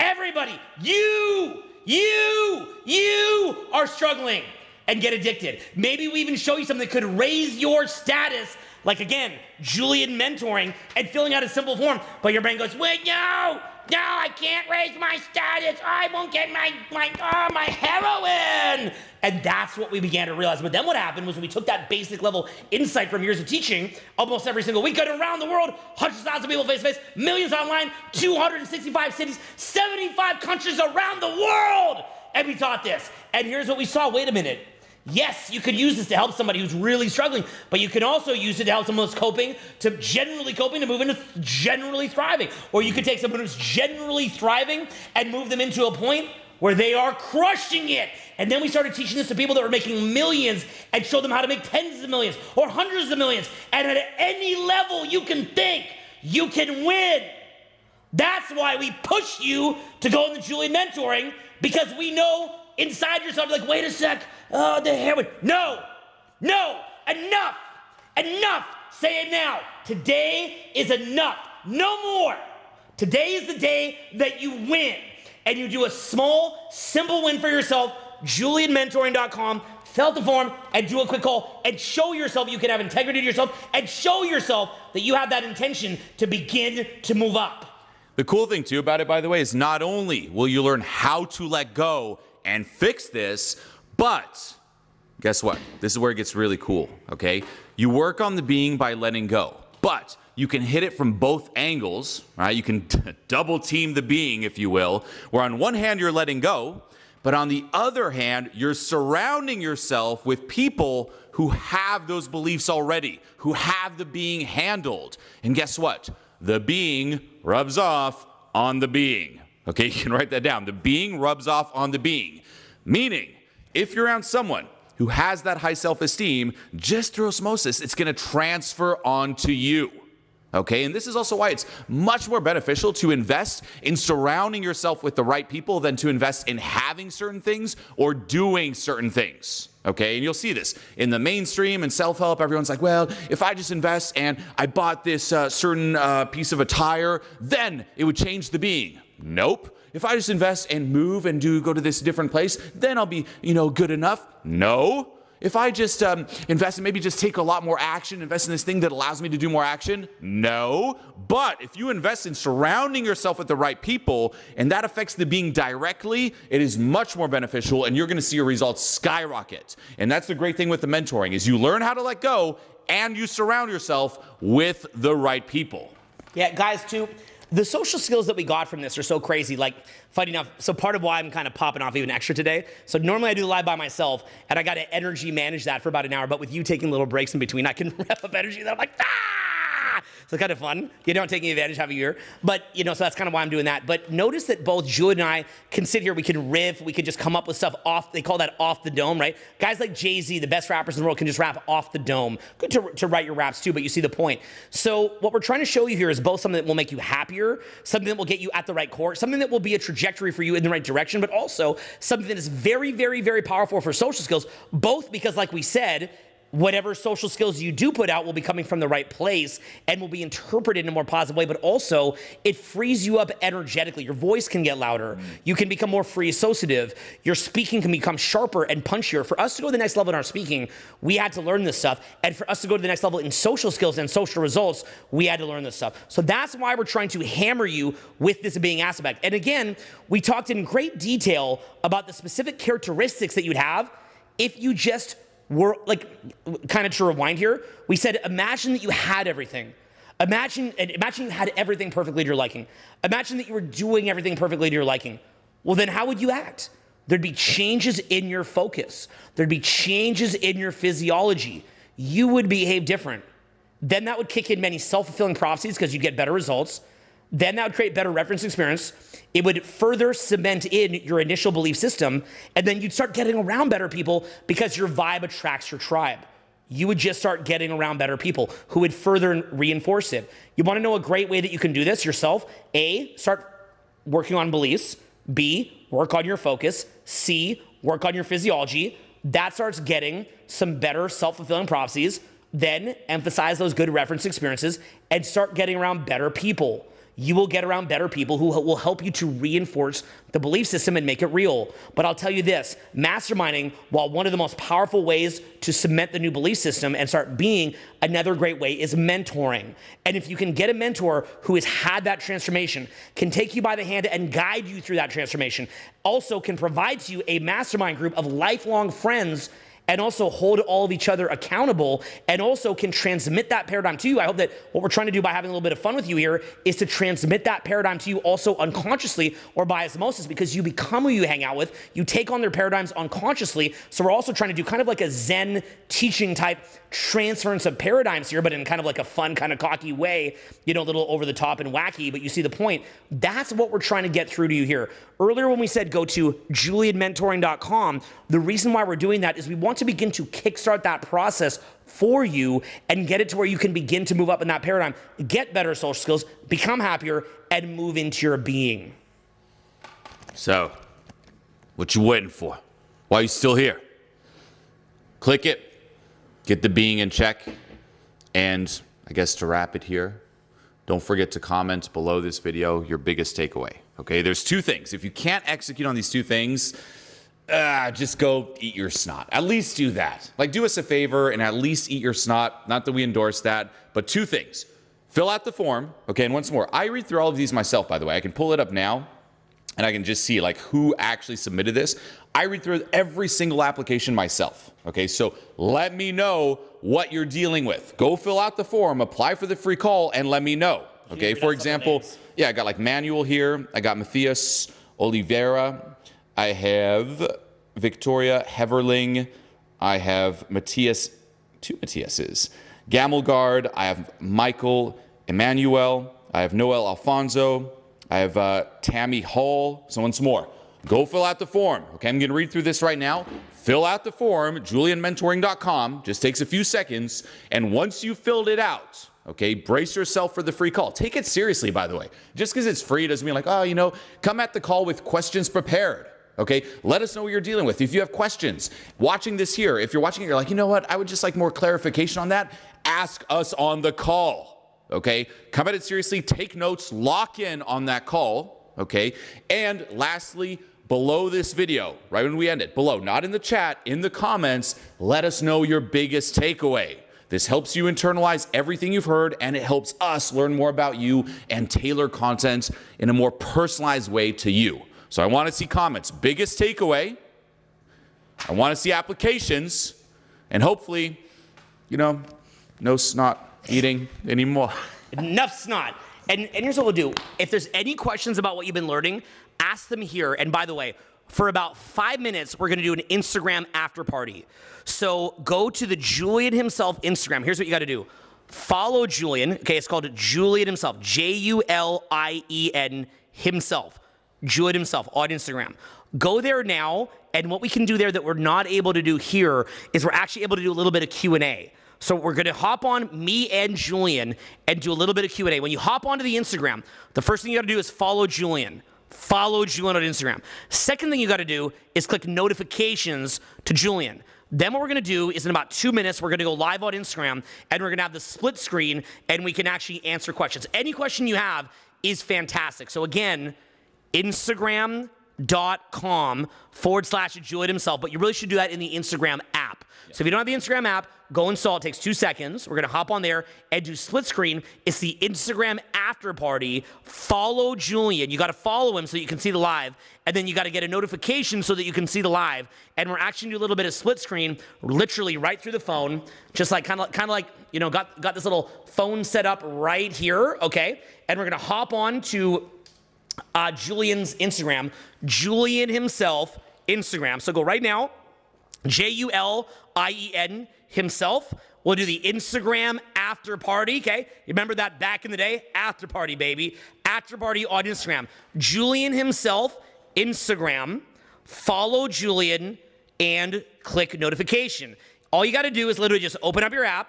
Everybody. You, you, you are struggling and get addicted. Maybe we even show you something that could raise your status like again, Julien mentoring and filling out a simple form, but your brain goes, wait, no, no, I can't raise my status. I won't get my my oh, my heroin. And that's what we began to realize. But then what happened was we took that basic level insight from years of teaching almost every single week, around the world, hundreds of thousands of people face to face, millions online, 265 cities, 75 countries around the world. And we taught this. And here's what we saw. Wait a minute. Yes, you could use this to help somebody who's really struggling, but you can also use it to help someone who's coping, to generally coping, to move into generally thriving. Or you could take someone who's generally thriving and move them into a point where they are crushing it. And then we started teaching this to people that were making millions and showed them how to make tens of millions or hundreds of millions. And at any level you can think, you can win. That's why we push you to go into Julien mentoring because we know inside yourself, you're like, wait a sec, oh, the heroin. No, no, enough, enough. Say it now. Today is enough. No more. Today is the day that you win. And you do a small, simple win for yourself. JulienMentoring.com. Fill out the form and do a quick call and show yourself you can have integrity to yourself and show yourself that you have that intention to begin to move up. The cool thing, too, about it, by the way, is not only will you learn how to let go and fix this, but guess what? This is where it gets really cool, okay? You work on the being by letting go, but you can hit it from both angles, right? You can double team the being, if you will, where on one hand you're letting go, but on the other hand, you're surrounding yourself with people who have those beliefs already, who have the being handled. And guess what? The being rubs off on the being. Okay, you can write that down. The being rubs off on the being. Meaning, if you're around someone who has that high self esteem, just through osmosis, it's gonna transfer onto you. Okay, and this is also why it's much more beneficial to invest in surrounding yourself with the right people than to invest in having certain things or doing certain things. Okay, and you'll see this in the mainstream and self help. Everyone's like, well, if I just invest and I bought this uh, certain uh, piece of attire, then it would change the being. Nope. If I just invest and move and do go to this different place, then I'll be, you know, good enough. No. If I just um, invest and maybe just take a lot more action, invest in this thing that allows me to do more action? No. But if you invest in surrounding yourself with the right people and that affects the being directly, it is much more beneficial and you're going to see your results skyrocket. And that's the great thing with the mentoring is you learn how to let go and you surround yourself with the right people. Yeah, guys, too the social skills that we got from this are so crazy. Like, funny enough, so part of why I'm kind of popping off even extra today. So normally I do the live by myself, and I got to energy manage that for about an hour. But with you taking little breaks in between, I can wrap up energy. That I'm like, ah! So kind of fun. You know, taking advantage of a year. But, you know, so that's kind of why I'm doing that. But notice that both Jude and I can sit here, we can riff, we can just come up with stuff off, they call that off the dome, right? Guys like Jay-Z, the best rappers in the world, can just rap off the dome. Good to, to write your raps too, but you see the point. So what we're trying to show you here is both something that will make you happier, something that will get you at the right course, something that will be a trajectory for you in the right direction, but also something that is very, very, very powerful for social skills, both because, like we said, whatever social skills you do put out will be coming from the right place and will be interpreted in a more positive way, but also it frees you up energetically. Your voice can get louder. Mm. You can become more free associative. Your speaking can become sharper and punchier. For us to go to the next level in our speaking, we had to learn this stuff. And for us to go to the next level in social skills and social results, we had to learn this stuff. So that's why we're trying to hammer you with this being aspect. And again, we talked in great detail about the specific characteristics that you'd have if you just we're like kind of to rewind here we said imagine that you had everything. Imagine imagine you had everything perfectly to your liking. Imagine that you were doing everything perfectly to your liking. Well then how would you act? There'd be changes in your focus. There'd be changes in your physiology. You would behave different. Then that would kick in many self-fulfilling prophecies because you'd get better results then that would create better reference experience. It would further cement in your initial belief system, and then you'd start getting around better people because your vibe attracts your tribe. You would just start getting around better people who would further reinforce it. You want to know a great way that you can do this yourself? A, start working on beliefs. B, work on your focus. C, work on your physiology. That starts getting some better self fulfilling prophecies. Then emphasize those good reference experiences and start getting around better people you will get around better people who will help you to reinforce the belief system and make it real. But I'll tell you this masterminding, while one of the most powerful ways to cement the new belief system and start being, another great way is mentoring. And if you can get a mentor who has had that transformation, can take you by the hand and guide you through that transformation, also can provide to you a mastermind group of lifelong friends and also hold all of each other accountable and also can transmit that paradigm to you. I hope that what we're trying to do by having a little bit of fun with you here is to transmit that paradigm to you also unconsciously or by osmosis because you become who you hang out with. You take on their paradigms unconsciously. So we're also trying to do kind of like a Zen teaching type transference of paradigms here, but in kind of like a fun, kind of cocky way, you know, a little over the top and wacky, but you see the point. That's what we're trying to get through to you here. Earlier, when we said go to julienmentoring.com, the reason why we're doing that is we want to begin to kickstart that process for you and get it to where you can begin to move up in that paradigm, get better social skills, become happier, and move into your being. So, what you waiting for? Why are you still here? Click it, get the being in check, and I guess to wrap it here, don't forget to comment below this video your biggest takeaway. Okay, there's two things. If you can't execute on these two things, uh, just go eat your snot. At least do that. Like, do us a favor and at least eat your snot. Not that we endorse that, but two things. Fill out the form. Okay, and once more, I read through all of these myself, by the way. I can pull it up now and I can just see like who actually submitted this. I read through every single application myself. Okay, so let me know what you're dealing with. Go fill out the form, apply for the free call, and let me know. Okay, for example, yeah, I got like Manuel here. I got Matthias Oliveira. I have Victoria Heverling. I have Matthias, two Matthiases. Gamelgard. I have Michael Emmanuel. I have Noel Alfonso. I have uh, Tammy Hall. So once more, go fill out the form. Okay, I'm going to read through this right now. Fill out the form, julienmentoring.com. Just takes a few seconds. And once you filled it out, okay, brace yourself for the free call. Take it seriously, by the way. Just because it's free doesn't mean like, oh, you know, come at the call with questions prepared. Okay, let us know what you're dealing with. If you have questions, watching this here, if you're watching it, you're like, you know what, I would just like more clarification on that, ask us on the call okay? Come at it seriously, take notes, lock in on that call, okay? And lastly, below this video, right when we end it, below, not in the chat, in the comments, let us know your biggest takeaway. This helps you internalize everything you've heard and it helps us learn more about you and tailor content in a more personalized way to you. So I want to see comments. Biggest takeaway. I want to see applications and hopefully, you know, no snot eating anymore. Enough snot. And, and here's what we'll do. If there's any questions about what you've been learning, ask them here. And by the way, for about five minutes, we're gonna do an Instagram after party. So go to the Julien himself Instagram. Here's what you gotta do. Follow Julien. Okay, it's called Julien himself. J U L I E N himself. Julien himself on Instagram. Go there now, and what we can do there that we're not able to do here is we're actually able to do a little bit of Q&A. So we're going to hop on me and Julien and do a little bit of Q&A. When you hop onto the Instagram, the first thing you got to do is follow Julien. Follow Julien on Instagram. Second thing you got to do is click notifications to Julien. Then what we're gonna do is in about two minutes, we're gonna go live on Instagram and we're gonna have the split screen and we can actually answer questions. Any question you have is fantastic. So again, Instagram.com forward slash Julien himself, but you really should do that in the Instagram app. So if you don't have the Instagram app, go install. It takes two seconds. We're gonna hop on there and do split screen. It's the Instagram after party. Follow Julien. You gotta follow him so you can see the live, and then you gotta get a notification so that you can see the live. And we're actually doing a little bit of split screen, literally right through the phone, just like kind of kind of like you know got got this little phone set up right here, okay? And we're gonna hop on to uh, Julien's Instagram, Julien himself Instagram. So go right now J U L I E N himself. We'll do the Instagram after party, okay? Remember that back in the day? After party, baby. After party on Instagram. Julien himself, Instagram. Follow Julien and click notification. All you gotta do is literally just open up your app,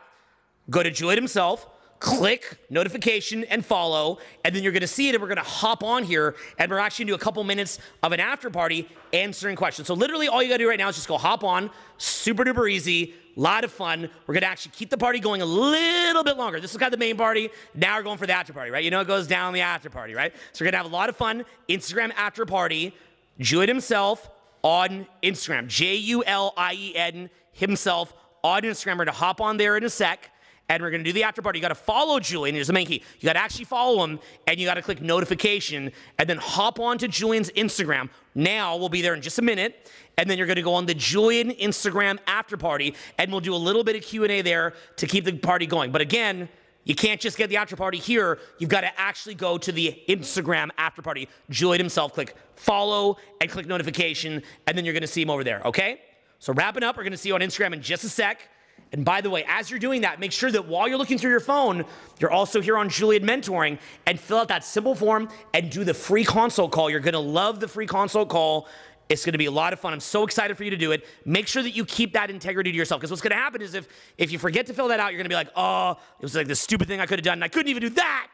go to Julien himself, click notification and follow, and then you're gonna see it, and we're gonna hop on here, and we're actually gonna do a couple minutes of an after party answering questions. So literally all you gotta do right now is just go hop on, super duper easy, lot of fun. We're gonna actually keep the party going a little bit longer. This is kind of the main party. Now we're going for the after party, right? You know it goes down the after party, right? So we're gonna have a lot of fun. Instagram after party. Julien himself on Instagram. J U L I E N himself on Instagram. We're gonna hop on there in a sec and we're gonna do the after party. You gotta follow Julien. Here's the main key. You gotta actually follow him, and you gotta click notification, and then hop on to Julien's Instagram. Now we'll be there in just a minute, and then you're gonna go on the Julien Instagram after party, and we'll do a little bit of Q and A there to keep the party going. But again. You can't just get the after party here. You've got to actually go to the Instagram after party. Julien himself, click follow and click notification, and then you're going to see him over there, okay? So wrapping up, we're going to see you on Instagram in just a sec. And by the way, as you're doing that, make sure that while you're looking through your phone, you're also here on Julien Mentoring and fill out that simple form and do the free consult call. You're gonna love the free consult call. It's gonna be a lot of fun. I'm so excited for you to do it. Make sure that you keep that integrity to yourself. Because what's gonna happen is if if you forget to fill that out, you're gonna be like, oh, it was like the stupid thing I could have done, and I couldn't even do that.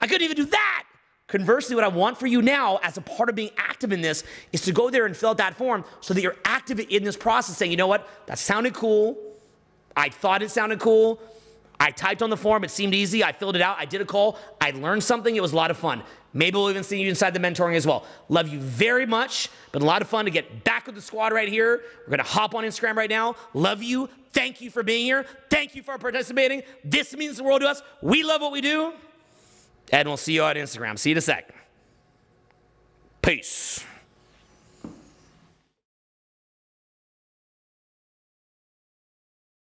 I couldn't even do that. Conversely, what I want for you now, as a part of being active in this, is to go there and fill out that form so that you're active in this process, saying, you know what, that sounded cool. I thought it sounded cool. I typed on the form, it seemed easy. I filled it out, I did a call, I learned something, it was a lot of fun. Maybe we'll even see you inside the mentoring as well. Love you very much. Been a lot of fun to get back with the squad right here. We're gonna hop on Instagram right now. Love you. Thank you for being here. Thank you for participating. This means the world to us. We love what we do. And we'll see you on Instagram. See you in a sec. Peace.